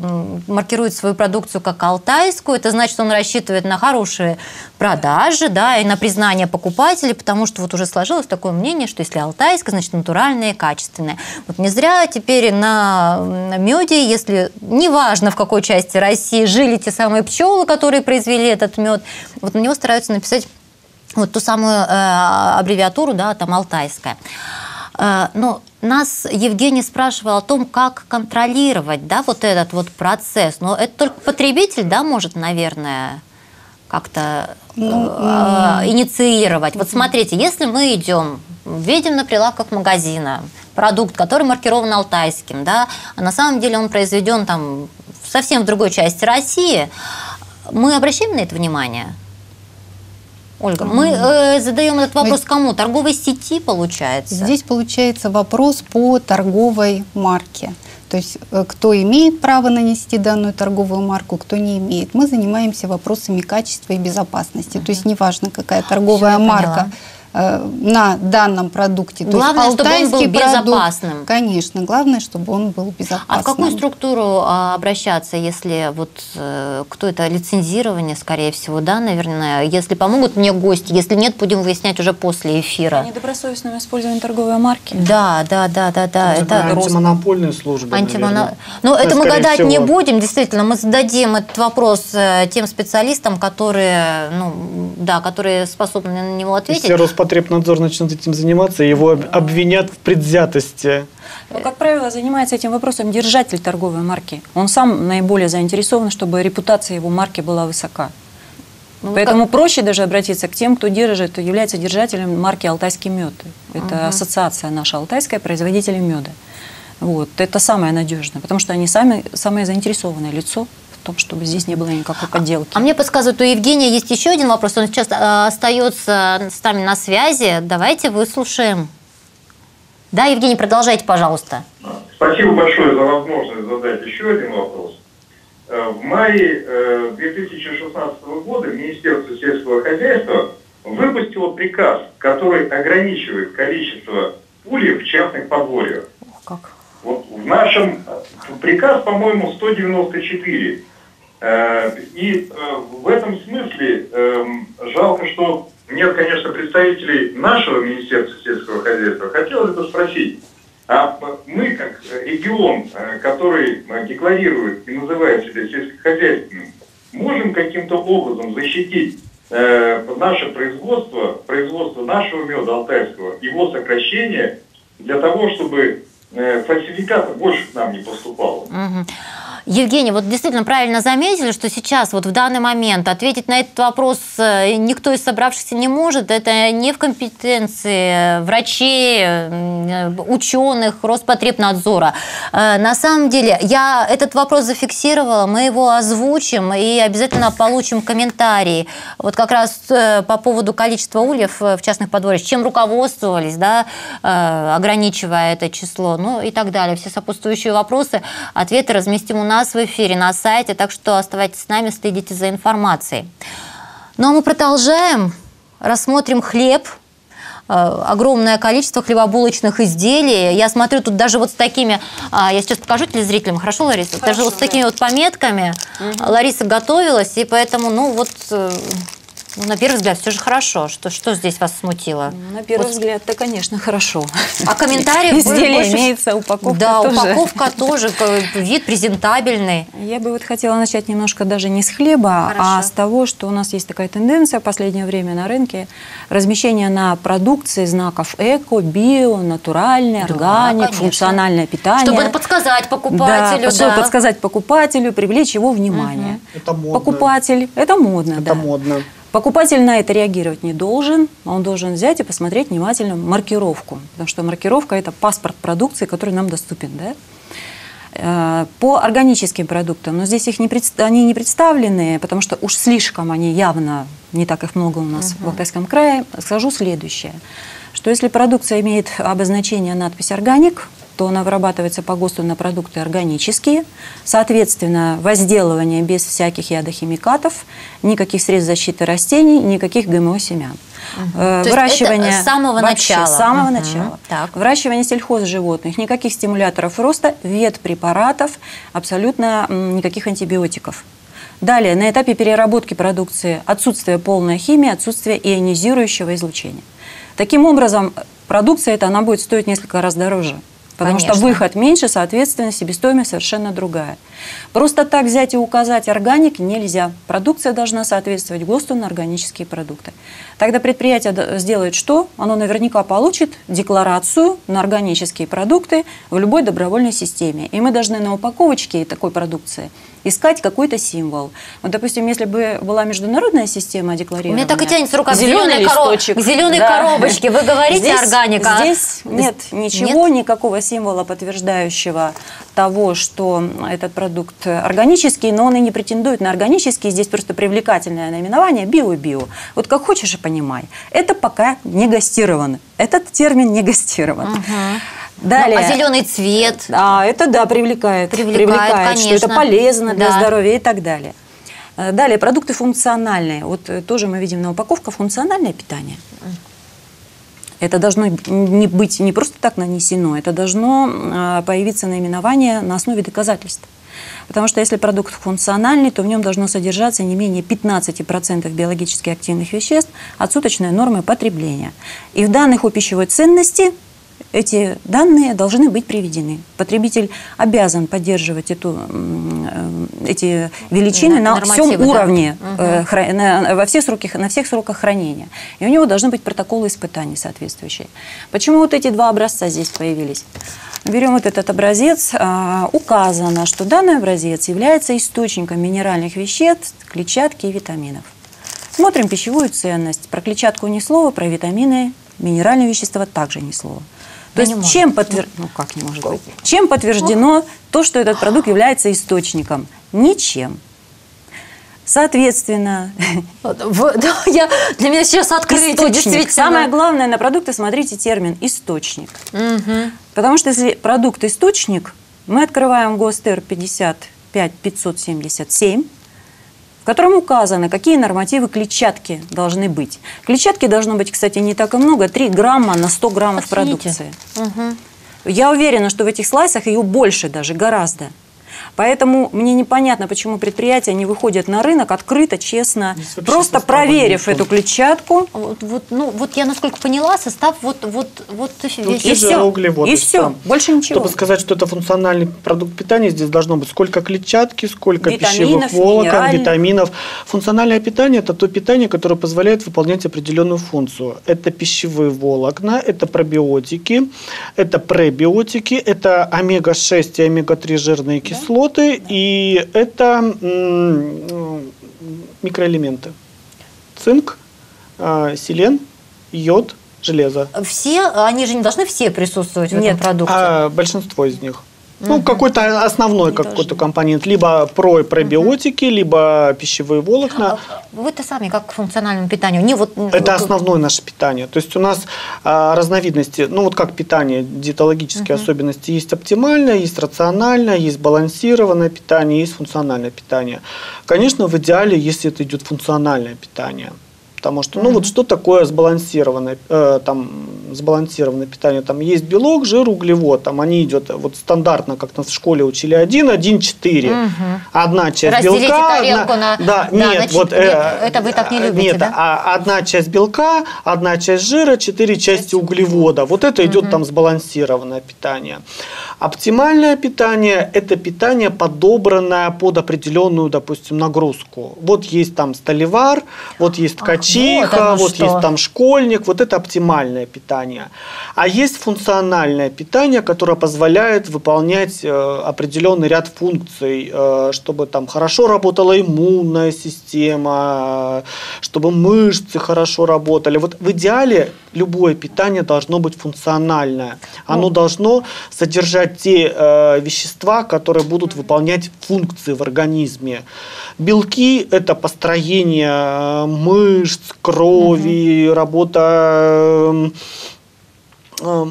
маркирует свою продукцию как «Алтайскую», это значит, он рассчитывает на хорошие продажи, да, и на признание покупателей, потому что вот уже сложилось такое мнение, что если «Алтайское», значит, натуральное и качественное. Вот не зря теперь на меде, если неважно в какой части России жили те самые пчелы, которые произвели этот мед, вот на него стараются написать вот ту самую э, аббревиатуру, да, там алтайская. Э, но нас Евгений спрашивал о том, как контролировать, да, вот этот вот процесс. Но это только потребитель, да, может, наверное, как-то ну, э, инициировать. Вот смотрите, если мы идем, видим на прилавках магазина продукт, который маркирован алтайским, да, а на самом деле он произведен там совсем в другой части России, мы обращаем на это внимание? Ольга, мы э, задаем этот вопрос кому? Торговой сети, получается? Здесь получается вопрос по торговой марке. То есть э, кто имеет право нанести данную торговую марку, кто не имеет. Мы занимаемся вопросами качества и безопасности. Uh-huh. То есть неважно, какая торговая Все, марка. Поняла на данном продукте. Главное, То есть, чтобы он был безопасным. Продукт, конечно, главное, чтобы он был безопасным. А в какую структуру а, обращаться, если вот э, кто это лицензирование, скорее всего, да, наверное, если помогут мне гости, если нет, будем выяснять уже после эфира. Недобросовестное использование торговой марки. Да, да, да, да, да. Это, это антимонопольные службы. Антимоно... Ну, это мы гадать всего. не будем, действительно, мы зададим этот вопрос э, тем специалистам, которые, ну, да, которые способны на него ответить. Роспотребнадзор начнет этим заниматься, его обвинят в предвзятости. Ну, как правило, занимается этим вопросом держатель торговой марки. Он сам наиболее заинтересован, чтобы репутация его марки была высока. Ну, Поэтому как... проще даже обратиться к тем, кто держит, является держателем марки «Алтайский мед». Это угу. ассоциация наша алтайская производителей меда. Вот. Это самое надежное, потому что они сами, самое заинтересованное лицо том, чтобы здесь не было никакой подделки. А мне подсказывают, у Евгения есть еще один вопрос. Он сейчас э, остается с нами на связи. Давайте выслушаем. Да, Евгений, продолжайте, пожалуйста. Спасибо большое за возможность задать еще один вопрос. Э, в мае 2016 э, года Министерство сельского хозяйства выпустило приказ, который ограничивает количество ульев в частных подворьях. Как? Вот в нашем приказ, по-моему, 194. Э, и э, в этом смысле эм, жалко, что нет, конечно, представителей нашего Министерства сельского хозяйства. Хотелось бы спросить, а мы, как регион, э, который декларирует и называет себя сельскохозяйственным, можем каким-то образом защитить наше производство, производство нашего меда алтайского, его сокращение для того, чтобы фальсификатов больше к нам не поступало? Угу. Евгений, вот действительно правильно заметили, что сейчас вот в данный момент ответить на этот вопрос э, никто из собравшихся не может. Это не в компетенции врачей, э, ученых, Роспотребнадзора. Э, на самом деле, я этот вопрос зафиксировала, мы его озвучим и обязательно получим комментарии. Вот как раз по поводу количества ульев в частных подворьях, чем руководствовались, да, ограничивая это число, ну и так далее. Все сопутствующие вопросы, ответы разместим у нас нас в эфире на сайте, так что оставайтесь с нами, следите за информацией. Ну а мы продолжаем, рассмотрим хлеб, э, огромное количество хлебобулочных изделий. Я смотрю, тут даже вот с такими, а, я сейчас покажу телезрителям, хорошо, Лариса? Хорошо, даже вот с такими вот пометками угу. Лариса готовилась, и поэтому, ну вот, э, Ну, на первый взгляд, все же хорошо. Что, что здесь вас смутило? Ну, на первый вот. взгляд, это, конечно, хорошо. А комментарии Изделие больше... имеется, упаковка да, тоже. упаковка тоже, вид презентабельный. Я бы вот хотела начать немножко даже не с хлеба, хорошо. а с того, что у нас есть такая тенденция в последнее время на рынке размещение на продукции знаков эко, био, натуральный, да, органик, конечно. функциональное питание. Чтобы подсказать покупателю. Да, чтобы подсказать покупателю, привлечь его внимание. Угу. Это модно. Покупатель, это модно, это да. модно. Покупатель на это реагировать не должен, он должен взять и посмотреть внимательно маркировку, потому что маркировка – это паспорт продукции, который нам доступен. Да? Э, по органическим продуктам, но здесь их не они не представлены, потому что уж слишком они явно, не так их много у нас угу. в Алтайском крае, скажу следующее, что если продукция имеет обозначение надпись «органик», то она вырабатывается по ГОСТу на продукты органические. Соответственно, возделывание без всяких ядохимикатов, никаких средств защиты растений, никаких ГМО-семян. Угу. Выращивание с самого вообще, начала. С самого угу. начала. Так. Выращивание сельхозживотных, никаких стимуляторов роста, ветпрепаратов, абсолютно никаких антибиотиков. Далее, на этапе переработки продукции отсутствие полной химии, отсутствие ионизирующего излучения. Таким образом, продукция эта она будет стоить несколько раз дороже. Потому Конечно. что выход меньше, соответственно, себестоимость совершенно другая. Просто так взять и указать органик нельзя. Продукция должна соответствовать ГОСТу на органические продукты. Тогда предприятие сделает что? Оно наверняка получит декларацию на органические продукты в любой добровольной системе. И мы должны на упаковочке такой продукции искать какой-то символ. Вот, допустим, если бы была международная система декларирования... У меня так и тянется рука к зеленой, коро... к зеленой да. коробочке. Вы говорите здесь, органика. Здесь нет ничего, нет? никакого символа, подтверждающего того, что этот продукт органический, но он и не претендует на органический. Здесь просто привлекательное наименование био-био. Вот как хочешь и понимай. Это пока не гастировано. Этот термин не гастирован. Угу. Далее. Ну, а зеленый цвет? А, это да, привлекает. Привлекает, привлекает конечно. что это полезно для да. здоровья и так далее. Э, далее, продукты функциональные. Вот э, тоже мы видим на упаковках функциональное питание. Это должно не быть не просто так нанесено, это должно а, появиться наименование на основе доказательств. Потому что если продукт функциональный, то в нем должно содержаться не менее 15% биологически активных веществ от суточной нормы потребления. И в данных о пищевой ценности эти данные должны быть приведены. Потребитель обязан поддерживать эту, э, эти величины на всем уровне, угу. на, во всех сроках, на всех сроках хранения. И у него должны быть протоколы испытаний соответствующие. Почему вот эти два образца здесь появились? Берем вот этот образец, а, указано, что данный образец является источником минеральных веществ, клетчатки и витаминов. Смотрим пищевую ценность. Про клетчатку ни слова, про витамины, минеральные вещества также ни слова. То есть чем, подтвер... ну, как не может быть? чем подтверждено то, что этот продукт является источником? Ничем. Соответственно, я, для меня сейчас открытие, действительно. Самое главное на продукты смотрите термин «источник». Угу. Потому что если продукт «источник», мы открываем ГОСТ-Р 55 577, котором указано, какие нормативы клетчатки должны быть. Клетчатки должно быть, кстати, не так и много, 3 грамма на 100 граммов Оцените. продукции. Угу. Я уверена, что в этих слайсах ее больше даже, гораздо. Поэтому мне непонятно, почему предприятия не выходят на рынок открыто, честно, просто проверив эту клетчатку. Вот, вот, ну, вот я насколько поняла, состав вот, вот, вот весь. И, все. Углеводы, и все, больше ничего. Чтобы сказать, что это функциональный продукт питания, здесь должно быть сколько клетчатки, сколько витаминов, пищевых волокон, витаминов. Функциональное питание – это то питание, которое позволяет выполнять определенную функцию. Это пищевые волокна, это пробиотики, это пребиотики, это омега-6 и омега-3 жирные кислоты, кислоты, и это микроэлементы. Цинк, а, селен, йод, железо. Все, они же не должны все присутствовать в Нет, этом продукте? А, большинство из них. Ну, угу. какой-то основной какой-то компонент. Либо про пробиотики, угу. либо пищевые волокна. А, вы-то сами как к функциональному питанию? Не вот... Это основное наше питание. То есть у нас а, разновидности, ну вот как питание, диетологические угу. особенности. Есть оптимальное, есть рациональное, есть балансированное питание, есть функциональное питание. Конечно, в идеале, если это идет функциональное питание – Потому что, ну вот что такое сбалансированное, э, там, сбалансированное питание? Там есть белок, жир, углевод. Там они идут вот стандартно, как нас в школе учили, 1, 1, 4. Угу. Одна часть Разделите белка. тарелку одна, на... Да, да, нет, на, вот... Э, это вы так не любите, Нет, да? а одна часть белка, одна часть жира, 4 части углевода. Вот это идет там сбалансированное питание. Оптимальное питание – это питание, подобранное под определенную, допустим, нагрузку. Вот есть там столевар, вот есть ткачиха, вот, вот есть там школьник. Вот это оптимальное питание. А есть функциональное питание, которое позволяет выполнять э, определенный ряд функций, э, чтобы там хорошо работала иммунная система, чтобы мышцы хорошо работали. Вот в идеале любое питание должно быть функциональное. Оно должно содержать те э, вещества, которые будут выполнять функции в организме. Белки – это построение э, мышц, крови, угу. работа э,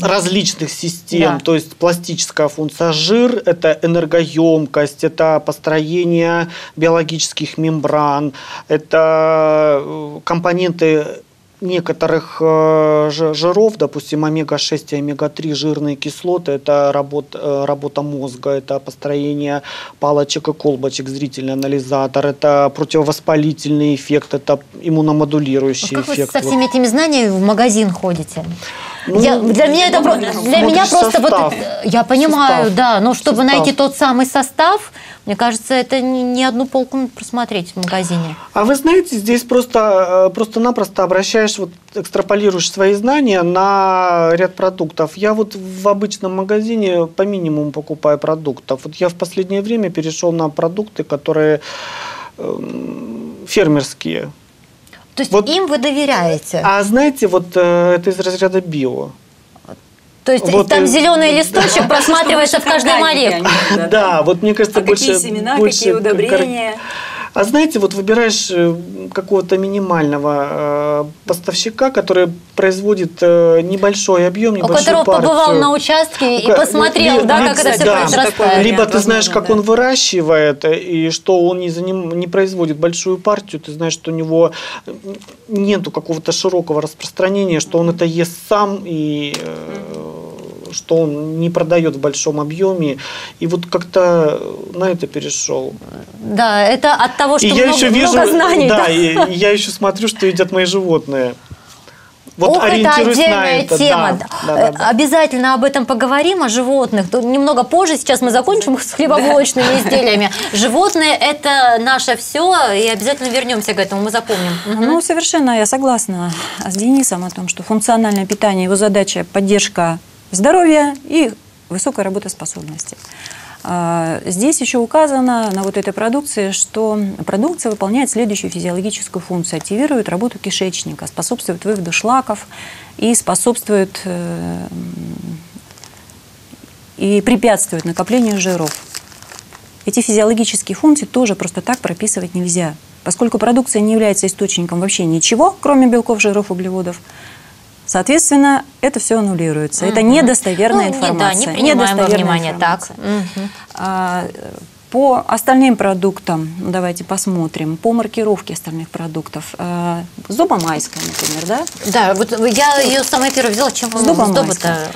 различных систем, да. то есть пластическая функция жир, это энергоемкость, это построение биологических мембран, это э, компоненты некоторых э, жиров, допустим, омега-6 и омега-3 жирные кислоты, это работа, э, работа мозга, это построение палочек и колбочек, зрительный анализатор, это противовоспалительный эффект, это иммуномодулирующий вот как эффект. Вы со всеми этими знаниями в магазин ходите? Ну, я, для меня это для меня просто состав. вот я понимаю, состав. да, но чтобы состав. найти тот самый состав, мне кажется, это не, не одну полку просмотреть в магазине. А вы знаете, здесь просто э, просто-напросто обращаешь вот экстраполируешь свои знания на ряд продуктов. Я вот в обычном магазине по минимуму покупаю продуктов. Вот я в последнее время перешел на продукты, которые э, фермерские. То есть вот, им вы доверяете? А знаете, вот э, это из разряда био. То есть вот, там зеленый листочек просматривается в каждой молекуле. Да, вот мне кажется, а больше... какие семена, какие удобрения? А знаете, вот выбираешь э, какого-то минимального э, поставщика, который производит э, небольшой объем, небольшую У которого партию. побывал на участке и посмотрел, да, как это все да, произрастает. Либо ты знаешь, как он выращивает, и что он не, за ним, не производит большую партию, ты знаешь, что у него нету какого-то широкого распространения, что он это ест сам и что он не продает в большом объеме. И вот как-то на это перешел. Да, это от того, что и много, я еще вижу, много знаний. Да, да? И, я еще смотрю, что едят мои животные. Вот Ох, это отдельная это. тема. Да, да, да, Обязательно об этом поговорим, о животных. Немного позже, сейчас мы закончим с хлебобулочными изделиями. Животные – это наше все, и обязательно вернемся к этому, мы запомним. Ну, совершенно я согласна с Денисом о том, что функциональное питание, его задача – поддержка здоровья и высокой работоспособности. А, здесь еще указано на вот этой продукции, что продукция выполняет следующую физиологическую функцию. Активирует работу кишечника, способствует выводу шлаков и способствует э, и препятствует накоплению жиров. Эти физиологические функции тоже просто так прописывать нельзя. Поскольку продукция не является источником вообще ничего, кроме белков, жиров, углеводов, Соответственно, это все аннулируется. Угу. Это недостоверная ну, информация. Не, да, не принимаем во внимание. Так. Угу. А, по остальным продуктам, давайте посмотрим, по маркировке остальных продуктов. А, зубомайская, например, да? Да, вот я ее самая первая взяла, чем зубомайская.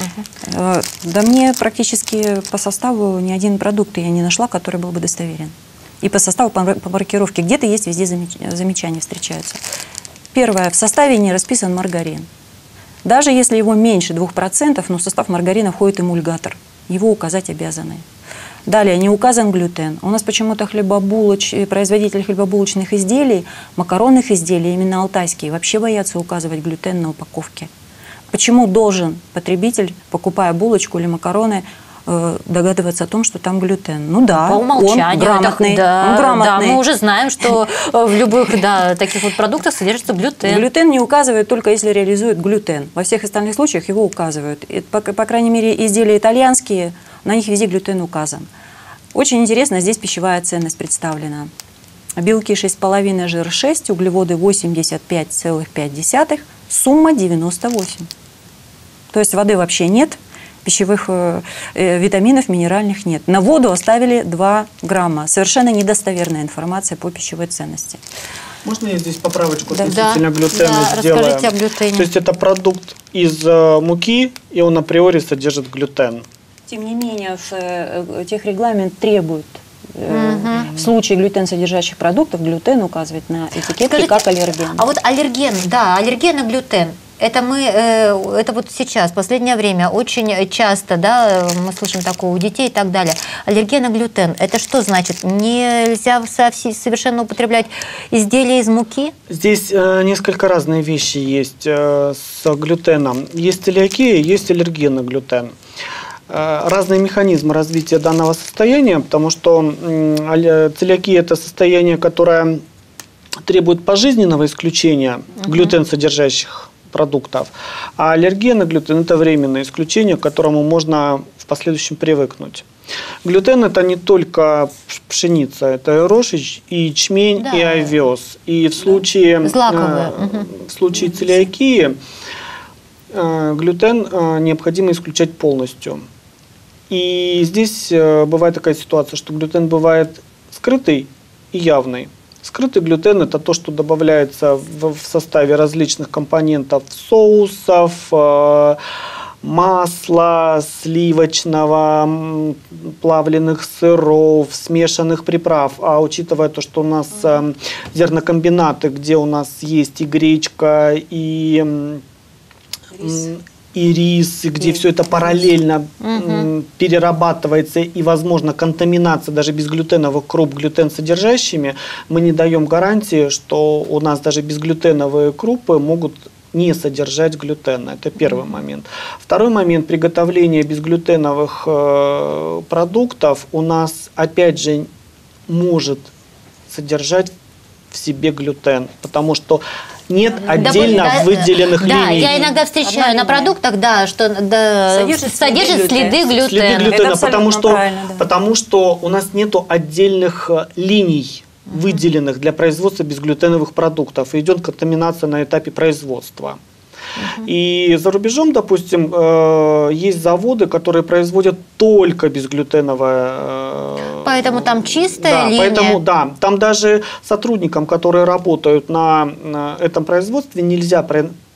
Угу. Да мне практически по составу ни один продукт я не нашла, который был бы достоверен. И по составу, по маркировке. Где-то есть, везде замечания встречаются. Первое, в составе не расписан маргарин. Даже если его меньше 2%, но в состав маргарина входит эмульгатор. Его указать обязаны. Далее, не указан глютен. У нас почему-то хлебобулоч... Э, производители хлебобулочных изделий, макаронных изделий, именно алтайские, вообще боятся указывать глютен на упаковке. Почему должен потребитель, покупая булочку или макароны, догадываться о том, что там глютен. Ну да, По умолчанию, он грамотный. да, он грамотный. Да, мы уже знаем, что э, в любых да, таких вот продуктах содержится глютен. Глютен не указывает только если реализует глютен. Во всех остальных случаях его указывают. И, по, по крайней мере, изделия итальянские, на них везде глютен указан. Очень интересно, здесь пищевая ценность представлена. Белки 6,5, жир 6, углеводы 85,5, сумма 98. То есть воды вообще нет – пищевых э, э, витаминов, минеральных нет. На воду оставили 2 грамма. Совершенно недостоверная информация по пищевой ценности. Можно я здесь поправочку да, относительно да, глютена да, сделаю? Расскажите о глютене. То есть это продукт из э, муки, и он априори содержит глютен. Тем не менее, в, э, техрегламент требует Угу. В случае глютен содержащих продуктов глютен указывать на этикетке Скажите, как аллерген. А вот аллерген, да, аллерген и глютен. Это мы, э, это вот сейчас, в последнее время очень часто, да, мы слышим такое у детей и так далее. Аллерген на глютен, это что значит? Нельзя совершенно употреблять изделия из муки? Здесь э, несколько разные вещи есть э, с глютеном. Есть целиакия, есть аллерген на глютен разные механизмы развития данного состояния, потому что целиакия – это состояние, которое требует пожизненного исключения глютен содержащих продуктов. А аллергия на глютен – это временное исключение, к которому можно в последующем привыкнуть. Глютен – это не только пшеница, это и рожь, и ячмень, да. и овес. И в случае, э, в случае целиакии э, глютен э, необходимо исключать полностью. И здесь э, бывает такая ситуация, что глютен бывает скрытый и явный. Скрытый глютен – это то, что добавляется в, составе различных компонентов соусов, э, масла, сливочного, плавленых сыров, смешанных приправ. А учитывая то, что у нас э, зернокомбинаты, где у нас есть и гречка, и и рис, где и... все это параллельно угу. перерабатывается и, возможно, контаминация даже безглютеновых круп глютен содержащими, мы не даем гарантии, что у нас даже безглютеновые крупы могут не содержать глютена. Это первый момент. Второй момент приготовления безглютеновых э, продуктов у нас опять же может содержать в себе глютен, потому что нет отдельно да, выделенных да, линий. Да, я иногда встречаю Одна на продуктах, да, что да, содержит, содержит следы глютена. Следы глютена, потому что, да. потому что у нас нету отдельных э, линий выделенных для производства безглютеновых продуктов. идет контаминация на этапе производства. И за рубежом, допустим, э, есть заводы, которые производят только безглютеновое. Э, поэтому там чистая да, линия. Поэтому, да, там даже сотрудникам, которые работают на этом производстве, нельзя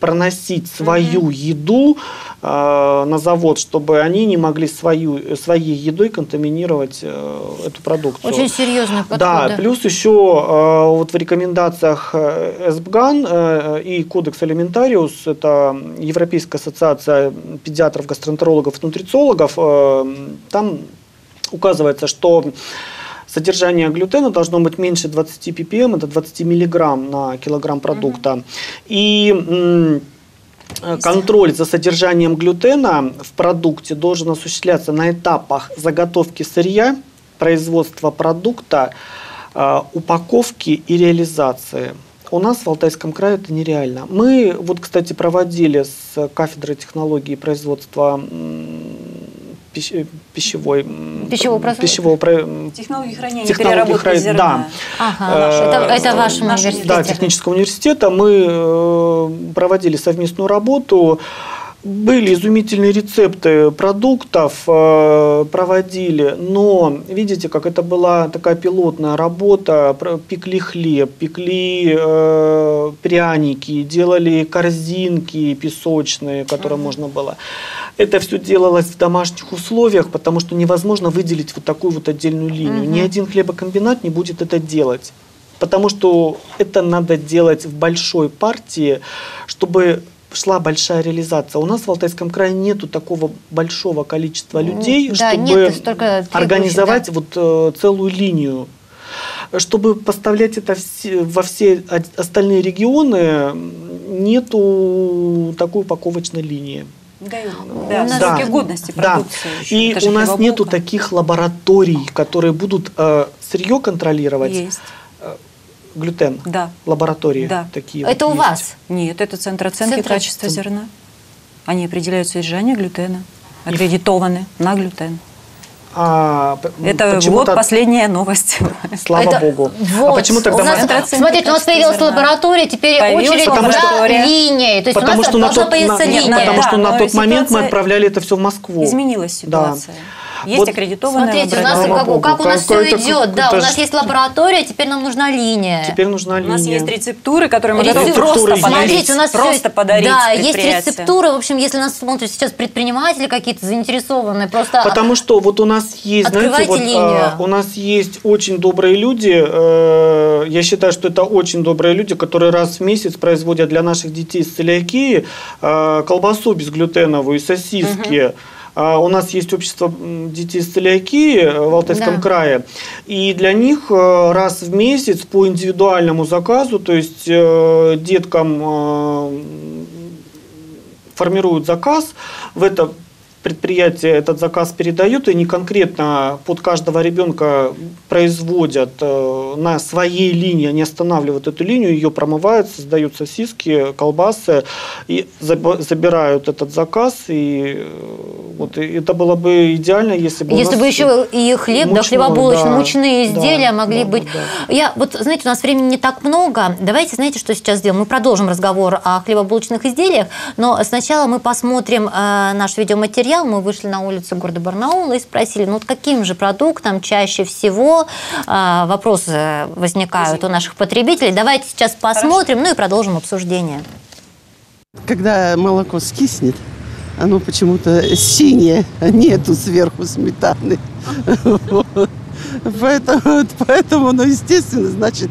проносить свою угу. еду э, на завод, чтобы они не могли свою, своей едой контаминировать э, эту продукцию. Очень серьезный подход. Да, плюс еще э, вот в рекомендациях э, СБГАН э, и Кодекс Алиментариус, это Европейская ассоциация педиатров, гастроэнтерологов, нутрициологов, э, там указывается, что содержание глютена должно быть меньше 20 ppm, это 20 миллиграмм на килограмм продукта. Угу. И контроль за содержанием глютена в продукте должен осуществляться на этапах заготовки сырья, производства продукта, э, упаковки и реализации. У нас в Алтайском крае это нереально. Мы, вот, кстати, проводили с кафедрой технологии производства пищевой, пищевого, пищевого технологии хранения, технологии переработки хран... зерна. Да. Ага, это, это ваш университет. Да, технического университета. Мы э, проводили совместную работу. Были изумительные рецепты продуктов, э, проводили, но видите, как это была такая пилотная работа, пекли хлеб, пекли э, пряники, делали корзинки песочные, которые можно было. Это все делалось в домашних условиях, потому что невозможно выделить вот такую вот отдельную линию. Ни один хлебокомбинат не будет это делать. Потому что это надо делать в большой партии, чтобы шла большая реализация. У нас в Алтайском крае нету такого большого количества людей, да, чтобы организовать да. вот э, целую линию. Чтобы поставлять это во все остальные регионы, нету такой упаковочной линии. Да, да, да, годности продукции. Да. И у нас нету таких лабораторий, которые будут э, сырье контролировать. Есть глютен? Да. Лаборатории да. такие Это вот у есть. вас? Нет, это Центр оценки Центр... качества зерна. Они определяют содержание глютена, аккредитованы на глютен. А, это вот последняя новость. Слава это, Богу. А вот. А почему тогда... У нас, смотрите, у нас появилась зерна. лаборатория, теперь Появилась очередь потому за линией. То есть потому у нас что должна появиться линия. Потому да, что на тот момент мы отправляли это все в Москву. Изменилась ситуация. Да. Есть вот, аккредитованная Смотрите, у нас как, как у нас все идет. Да, у нас есть лаборатория, теперь нам нужна линия. Теперь нужна линия. У нас есть рецептуры, которые мы готовы просто подарить. у нас просто подарить Да, есть рецептуры. В общем, если нас смотрят сейчас предприниматели какие-то заинтересованные, просто... Потому что вот у нас есть, знаете, вот, а, у нас есть очень добрые люди. Э, я считаю, что это очень добрые люди, которые раз в месяц производят для наших детей с целиакией э, колбасу безглютеновую и сосиски. Угу. У нас есть общество детей с целиакией э, в Алтайском да. крае, и для них э, раз в месяц по индивидуальному заказу, то есть э, деткам формируют заказ, в это предприятие этот заказ передают, и они конкретно под каждого ребенка производят э, на своей линии, они останавливают эту линию, ее промывают, создают сосиски, колбасы, и забирают этот заказ, и э, вот и это было бы идеально, если бы Если бы еще и хлеб, да, хлебобулочные, да, мучные изделия да, могли да, быть. Да. Я, вот, знаете, у нас времени не так много, давайте, знаете, что сейчас сделаем? Мы продолжим разговор о хлебобулочных изделиях, но сначала мы посмотрим э, наш видеоматериал, материал, мы вышли на улицу города Барнаула и спросили, ну вот каким же продуктом чаще всего э, вопросы возникают у наших потребителей. Давайте сейчас посмотрим, Хорошо. ну и продолжим обсуждение. Когда молоко скиснет, оно почему-то синее, а нету сверху сметаны. Поэтому, поэтому, ну, естественно, значит,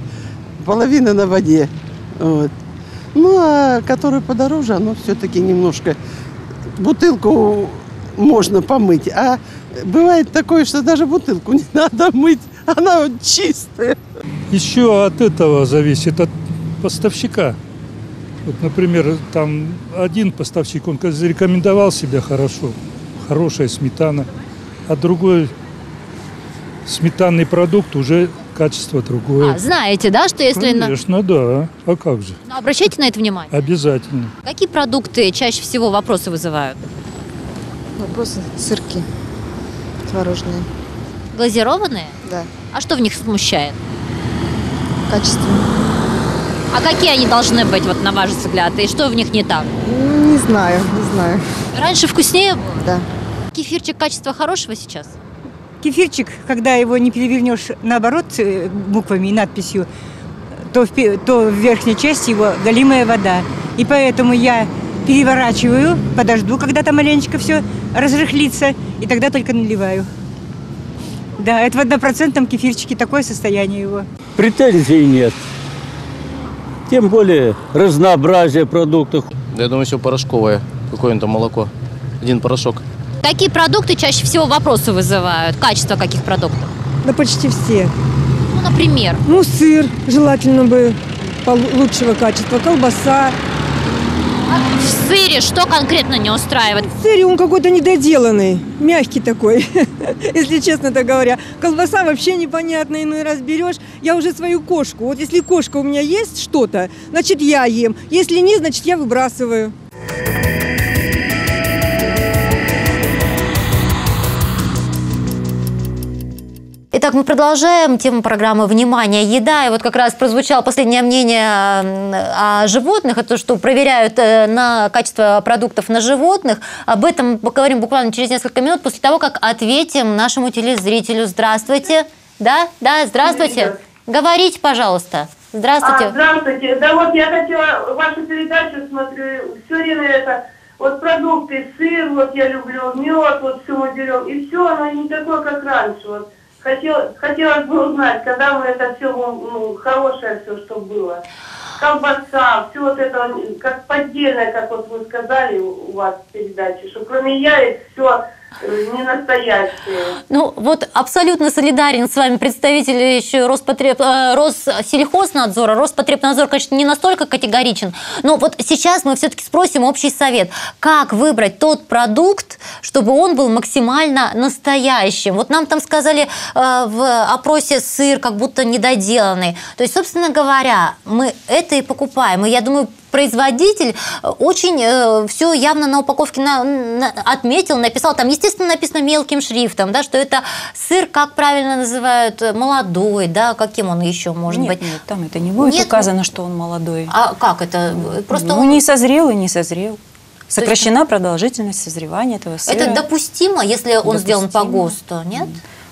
половина на воде. Вот. Ну, а который подороже, оно все-таки немножко... Бутылку можно помыть. А бывает такое, что даже бутылку не надо мыть, она вот чистая. Еще от этого зависит, от поставщика. Вот, например, там один поставщик, он зарекомендовал себя хорошо, хорошая сметана, а другой сметанный продукт уже качество другое. А, знаете, да, что если... Конечно, да. А как же? Но обращайте на это внимание. Обязательно. Какие продукты чаще всего вопросы вызывают? Вопросы сырки творожные. Глазированные? Да. А что в них смущает? Качество. А какие они должны быть, вот на ваш взгляд? И что в них не так? Не знаю, не знаю. Раньше вкуснее было? Да. Кефирчик качества хорошего сейчас? Кефирчик, когда его не перевернешь наоборот э, буквами и надписью, то в, то в верхней части его галимая вода. И поэтому я переворачиваю, подожду, когда там маленечко все разрыхлится, и тогда только наливаю. Да, это в однопроцентном кефирчике такое состояние его. Претензий нет. Тем более разнообразие продуктов. Я думаю, все порошковое. Какое-нибудь молоко. Один порошок. Какие продукты чаще всего вопросы вызывают? Качество каких продуктов? Да почти все. Ну, например? Ну, сыр желательно бы лучшего качества, колбаса, в сыре что конкретно не устраивает? В сыре он какой-то недоделанный, мягкий такой, если честно так говоря. Колбаса вообще непонятная, иной раз берешь. Я уже свою кошку, вот если кошка у меня есть что-то, значит я ем. Если нет, значит я выбрасываю. Итак, мы продолжаем тему программы «Внимание! Еда». И вот как раз прозвучало последнее мнение о животных, это что проверяют э, на качество продуктов на животных. Об этом поговорим буквально через несколько минут после того, как ответим нашему телезрителю. Здравствуйте. Да, да, здравствуйте. Говорите, пожалуйста. Здравствуйте. А, здравствуйте. Да вот я хотела вашу передачу смотрю, все время это вот продукты, сыр, вот я люблю, мед, вот все мы берем, и все, оно не такое, как раньше. Вот Хотел, хотелось бы узнать, когда мы это все, ну, хорошее все, что было. Колбаса, все вот это, как поддельное, как вот вы сказали у вас в передаче, что кроме яиц все не настоящие. Ну, вот абсолютно солидарен с вами представитель еще Роспотреб... Э, Россельхознадзора. Роспотребнадзор, конечно, не настолько категоричен, но вот сейчас мы все-таки спросим общий совет. Как выбрать тот продукт, чтобы он был максимально настоящим? Вот нам там сказали э, в опросе сыр как будто недоделанный. То есть, собственно говоря, мы это и покупаем. И я думаю, производитель э, очень э, все явно на упаковке на, на, отметил, написал. Там, естественно, написано мелким шрифтом, да, что это сыр, как правильно называют, э, молодой, да, каким он еще может нет, быть. Нет, там это не будет нет, указано, что он молодой. А как это? Просто ну, он... не созрел и не созрел. Сокращена продолжительность созревания этого сыра. Это допустимо, если он сделан по Допустимо. ГОСТу, нет?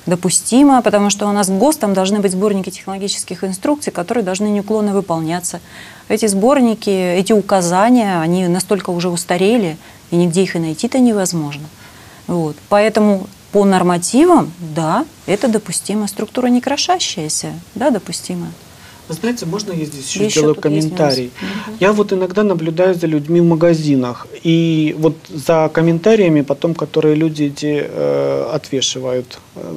допустимо, потому что у нас ГОСТом должны быть сборники технологических инструкций, которые должны неуклонно выполняться. Эти сборники, эти указания, они настолько уже устарели, и нигде их и найти-то невозможно. Вот. Поэтому по нормативам, да, это допустимо. Структура не крошащаяся, да, допустимо. Вы знаете, можно я здесь еще Еще комментарий? нюанс. Я вот иногда наблюдаю за людьми в магазинах, и вот за комментариями потом, которые люди эти э, отвешивают э,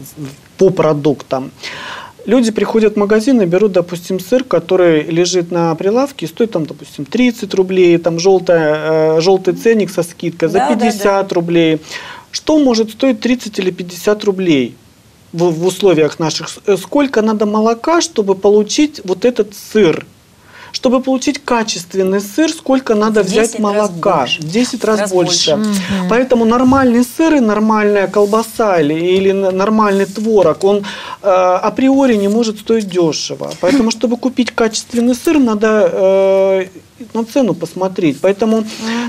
по продуктам. Люди приходят в магазин и берут, допустим, сыр, который лежит на прилавке, стоит там, допустим, 30 рублей, там желтая, э, желтый ценник со скидкой за Да, да, 50 рублей. Что может стоить 30 или 50 рублей? в, в условиях наших, э, сколько надо молока, чтобы получить вот этот сыр. Чтобы получить качественный сыр, сколько надо взять 10 раз молока? больше. В 10 раз, Раз больше. больше. Мгм. Поэтому нормальный сыр и нормальная колбаса или, или нормальный творог, он э, априори не может стоить дешево. Поэтому, чтобы купить качественный сыр, надо э, на цену посмотреть. Поэтому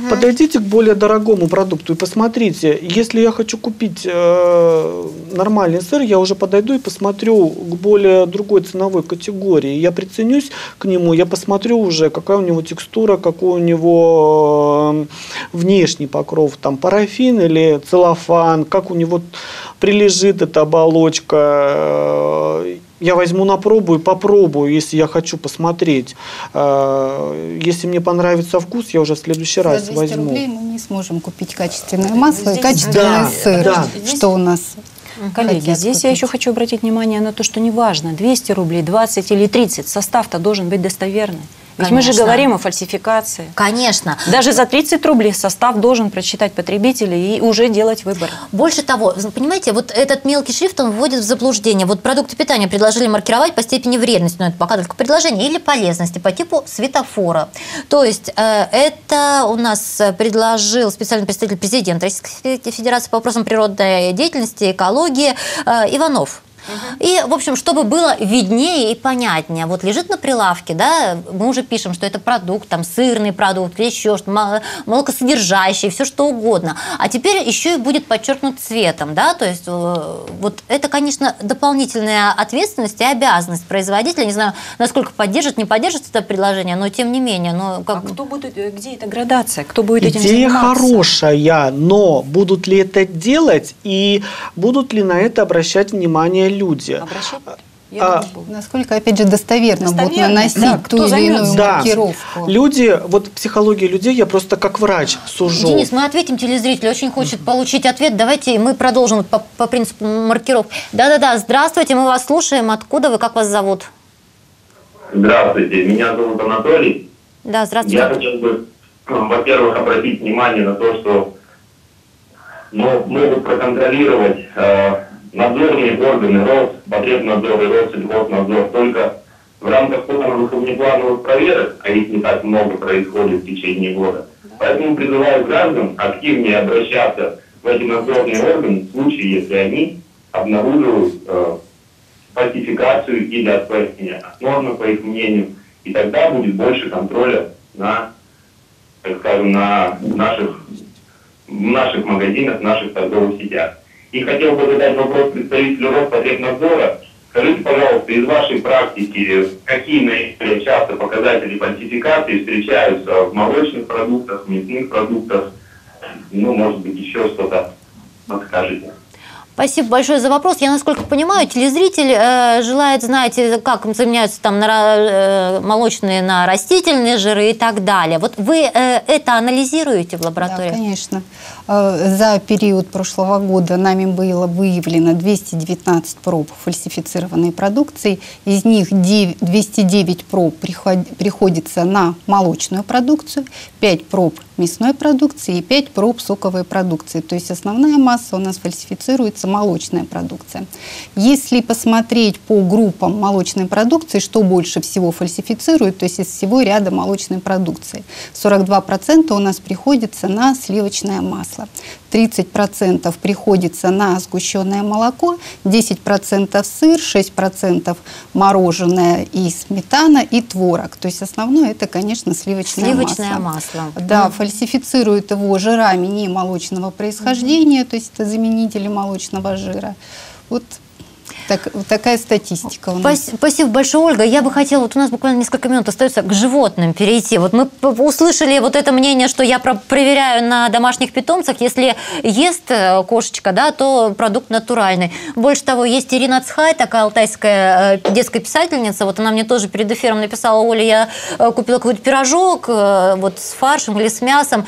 подойдите к более дорогому продукту и посмотрите. Если я хочу купить э, нормальный сыр, я уже подойду и посмотрю к более другой ценовой категории. Я приценюсь к нему, я посмотрю уже, какая у него текстура, какой у него э, внешний покров, там парафин или целлофан, как у него прилежит эта оболочка. Э, Я возьму на пробу и попробую, если я хочу посмотреть. Э, Если мне понравится вкус, я уже в следующий За раз 200 возьму. рублей мы не сможем купить качественное масло и Здесь- качественный Да, сыр, да. что у нас Коллеги, хотят здесь я купить. еще хочу обратить внимание на то, что неважно, 200 рублей, 20 или 30, состав-то должен быть достоверный. Ведь мы же Конечно. говорим о фальсификации. Конечно. Даже за 30 рублей состав должен прочитать потребитель и уже делать выбор. Больше того, понимаете, вот этот мелкий шрифт, он вводит в заблуждение. Вот продукты питания предложили маркировать по степени вредности, но это пока только предложение, или полезности по типу светофора. То есть э, это у нас предложил специальный представитель президента Российской Федерации по вопросам природной деятельности, экологии э, И, в общем, чтобы было виднее и понятнее. Вот лежит на прилавке, да, мы уже пишем, что это продукт, там, сырный продукт или еще что мо- молокосодержащий, все что угодно. А теперь еще и будет подчеркнут цветом, да, то есть э, вот это, конечно, дополнительная ответственность и обязанность производителя. Не знаю, насколько поддержит, не поддержит это предложение, но тем не менее, но как... Кто будет, э, где эта градация? Кто будет этим Идея заниматься? хорошая, но будут ли это делать и будут ли на это обращать внимание люди? Обращать? А, Насколько, опять же, достоверно, будут Достоверно, наносить да, ту или иную? Да. маркировку. Люди, вот психология людей, я просто как врач сужу. Денис, мы ответим телезрителю, очень хочет получить ответ. Давайте мы продолжим по, по принципу маркировки. Да-да-да, здравствуйте, мы вас слушаем. Откуда вы, как вас зовут? Здравствуйте, меня зовут Анатолий. Да, здравствуйте. Я хотел бы, ну, во-первых, обратить внимание на то, что ну, могут проконтролировать э, надзорные органы РОС, потребнадзор и Россельхознадзор только в рамках плановых и внеплановых проверок, а их не так много происходит в течение года. Поэтому призываю граждан активнее обращаться в эти надзорные органы в случае, если они обнаруживают э, фальсификацию или отклонение от нормы, по их мнению, и тогда будет больше контроля на, так скажем, на наших, наших магазинах, наших торговых сетях. И хотел бы задать вопрос представителю Роспотребнадзора. Скажите, пожалуйста, из вашей практики, какие наиболее часто показатели фальсификации встречаются в молочных продуктах, в мясных продуктах, ну, может быть, еще что-то подскажете? Спасибо большое за вопрос. Я, насколько понимаю, телезритель э, желает знать, э, как заменяются там на, э, молочные на растительные жиры и так далее. Вот вы э, это анализируете в лаборатории? Да, конечно. Э, За период прошлого года нами было выявлено 219 проб фальсифицированной продукции. Из них дев- 209 проб приход- приходится на молочную продукцию, 5 проб мясной продукции и 5 проб соковой продукции. То есть основная масса у нас фальсифицируется молочная продукция. Если посмотреть по группам молочной продукции, что больше всего фальсифицируют, то есть из всего ряда молочной продукции, 42% у нас приходится на сливочное масло. Масла. 30% приходится на сгущенное молоко, 10% сыр, 6% мороженое и сметана и творог. То есть основное это, конечно, сливочное, Сливочное масло. масло. Да, Мгм. фальсифицируют его жирами не молочного происхождения, то есть это заменители молочного жира. Вот так, такая статистика у нас. Спас- Спасибо большое, Ольга. Я бы хотела, вот у нас буквально несколько минут остается, к животным перейти. Вот мы услышали вот это мнение, что я про- проверяю на домашних питомцах. Если ест э, кошечка, да, то продукт натуральный. Больше того, есть Ирина Цхай, такая алтайская э, детская писательница. Вот она мне тоже перед эфиром написала, Оля, я э, купила какой-то пирожок вот с фаршем или с мясом.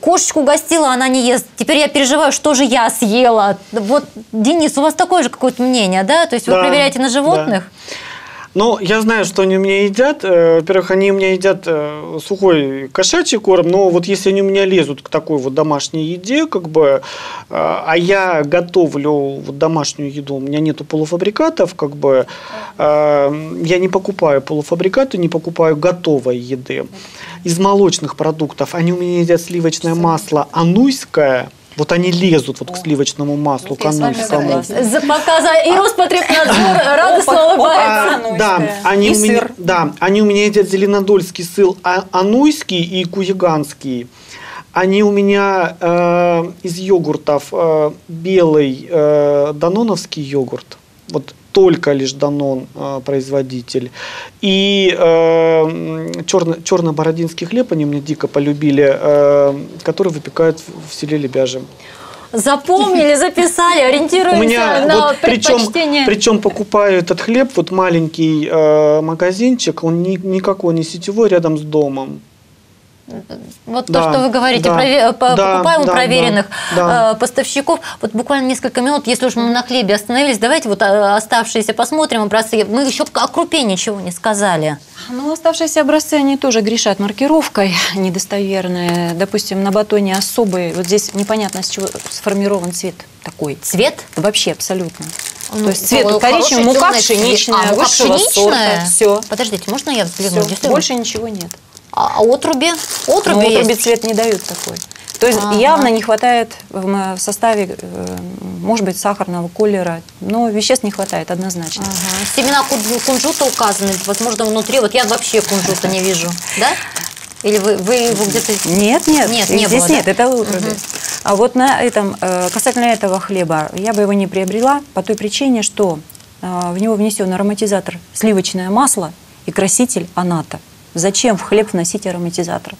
Кошечку гостила, она не ест. Теперь я переживаю, что же я съела. Вот, Денис, у вас такое же какое-то мнение, да? То есть вы Да, проверяете на животных? Ну, я знаю, что они у меня едят. Э, Во-первых, они у меня едят э, сухой кошачий корм, но вот если они у меня лезут к такой вот домашней еде, как бы, э, а я готовлю вот домашнюю еду, у меня нету полуфабрикатов, как бы, я не покупаю полуфабрикаты, не покупаю готовой еды. Из молочных продуктов они у меня едят сливочное масло ануйское, вот они лезут вот к сливочному маслу, к ануйскому. За показа и Роспотребнадзор радостно улыбается. Да, они у меня, да, они у меня едят зеленодольский сыр а- ануйский и куяганский. Они у меня э, из йогуртов э, белый э, даноновский йогурт. Вот только лишь Данон э, производитель. И э, черно, черно-бородинский хлеб они мне дико полюбили, э, который выпекают в, селе Лебяжем. Запомнили, записали, ориентируемся У меня на вот причем, предпочтение. причем покупаю этот хлеб, вот маленький э, магазинчик, он ни, никакой не сетевой, рядом с домом. Вот Да, то, что вы говорите, да, прове- по- да, покупаем у да, проверенных да, э, поставщиков. Вот буквально несколько минут, если уж мы на хлебе остановились, давайте вот э, оставшиеся посмотрим образцы. Мы еще о крупе ничего не сказали. Ну, оставшиеся образцы, они тоже грешат маркировкой недостоверной. Допустим, на батоне особый, вот здесь непонятно, с чего сформирован цвет такой. Цвет? Вообще, абсолютно. Ну, То есть цвет хороший коричневый, мука пшеничная, А, мука высшего пшеничная? сорта. Все. Подождите, можно я взгляну? Действительно? Больше ничего нет. А, а отруби? Отруби, Но отруби есть? цвет не дают такой. То есть Ага. явно не хватает в составе, э, может быть, сахарного колера, но веществ не хватает однозначно. Семена кун- кунжута указаны, возможно, внутри. Вот я вообще кунжута не вижу, да? Или вы, вы его где-то... Нет, нет, Нет, не здесь было, да? нет, это утруби. Мгм. А вот на этом, э, касательно этого хлеба, я бы его не приобрела по той причине, что э, в него внесен ароматизатор сливочное масло и краситель аната. Зачем в хлеб вносить ароматизатор?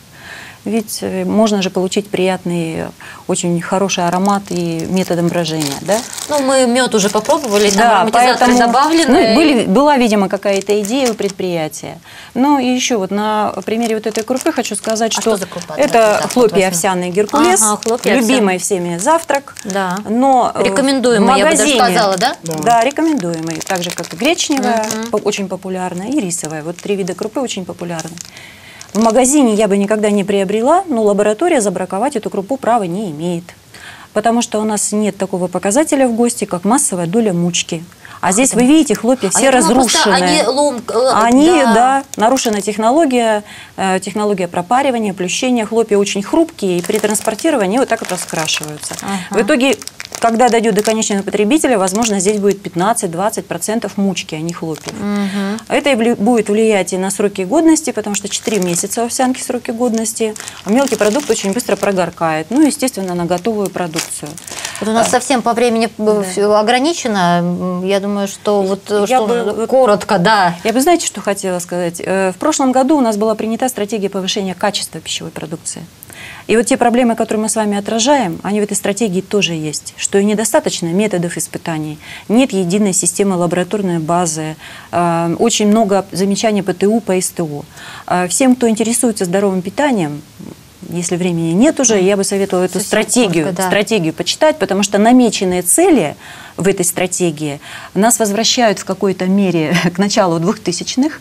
Ведь э, можно же получить приятный, очень хороший аромат и методом брожения, да? Ну, мы мед уже попробовали, там Да, ароматизаторы поэтому, добавлены. ну, были, была, видимо, какая-то идея у предприятия. Ну и еще вот на примере вот этой крупы хочу сказать, А что, что крупа? это вот хлопья овсяные Геркулес, Ага, хлопья любимый овсяные. всеми завтрак. Да. Но э, Рекомендуемый, в я бы даже сказала, да? Да, рекомендуемый. Так же, как и гречневая, по- очень популярная, и рисовая. Вот три вида крупы очень популярны. В магазине я бы никогда не приобрела, но лаборатория забраковать эту крупу права не имеет. Потому что у нас нет такого показателя в гости, как массовая доля мучки. А здесь вы видите, хлопья А все просто разрушенные. они лом- э, Они, да. да. нарушена технология, э, технология пропаривания, плющения. Хлопья очень хрупкие, и при транспортировании вот так вот раскрашиваются. Ага. В итоге, когда дойдет до конечного потребителя, возможно, здесь будет 15-20% мучки, а не хлопьев. Мгм. Это и будет влиять и на сроки годности, потому что 4 месяца овсянки сроки годности, а мелкий продукт очень быстро прогоркает. Ну, естественно, на готовую продукцию. Вот у нас совсем по времени э, всё ограничено. Я думаю, что вот э, Я что бы коротко, да. Я бы, знаете, что хотела сказать? Э, В прошлом году у нас была принята стратегия повышения качества пищевой продукции. И вот те проблемы, которые мы с вами отражаем, они в этой стратегии тоже есть. Что и недостаточно методов испытаний, нет единой системы лабораторной базы, э, очень много замечаний по ТУ, по СТО. Э, Всем, кто интересуется здоровым питанием, если времени нет уже, я бы советовала эту Совсем стратегию, коротко, да. стратегию почитать, потому что намеченные цели в этой стратегии нас возвращают в какой-то мере к началу 2000-х.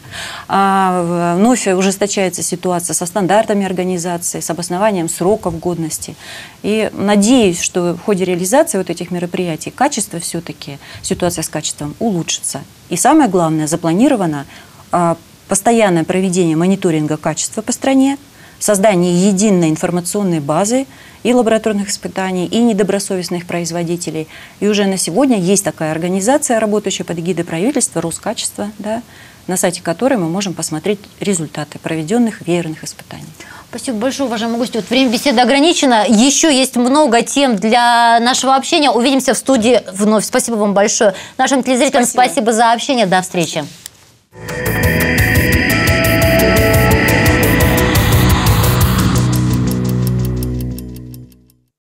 А, вновь ужесточается ситуация со стандартами организации, с обоснованием сроков годности. И надеюсь, что в ходе реализации вот этих мероприятий качество все-таки, ситуация с качеством улучшится. И самое главное, запланировано а, постоянное проведение мониторинга качества по стране, создании единой информационной базы и лабораторных испытаний, и недобросовестных производителей. И уже на сегодня есть такая организация, работающая под эгидой правительства, Роскачество, да, на сайте которой мы можем посмотреть результаты проведенных веерных испытаний. Спасибо большое, уважаемые гости. Вот время беседы ограничено. Еще есть много тем для нашего общения. Увидимся в студии вновь. Спасибо вам большое. Нашим телезрителям спасибо, спасибо за общение. До встречи.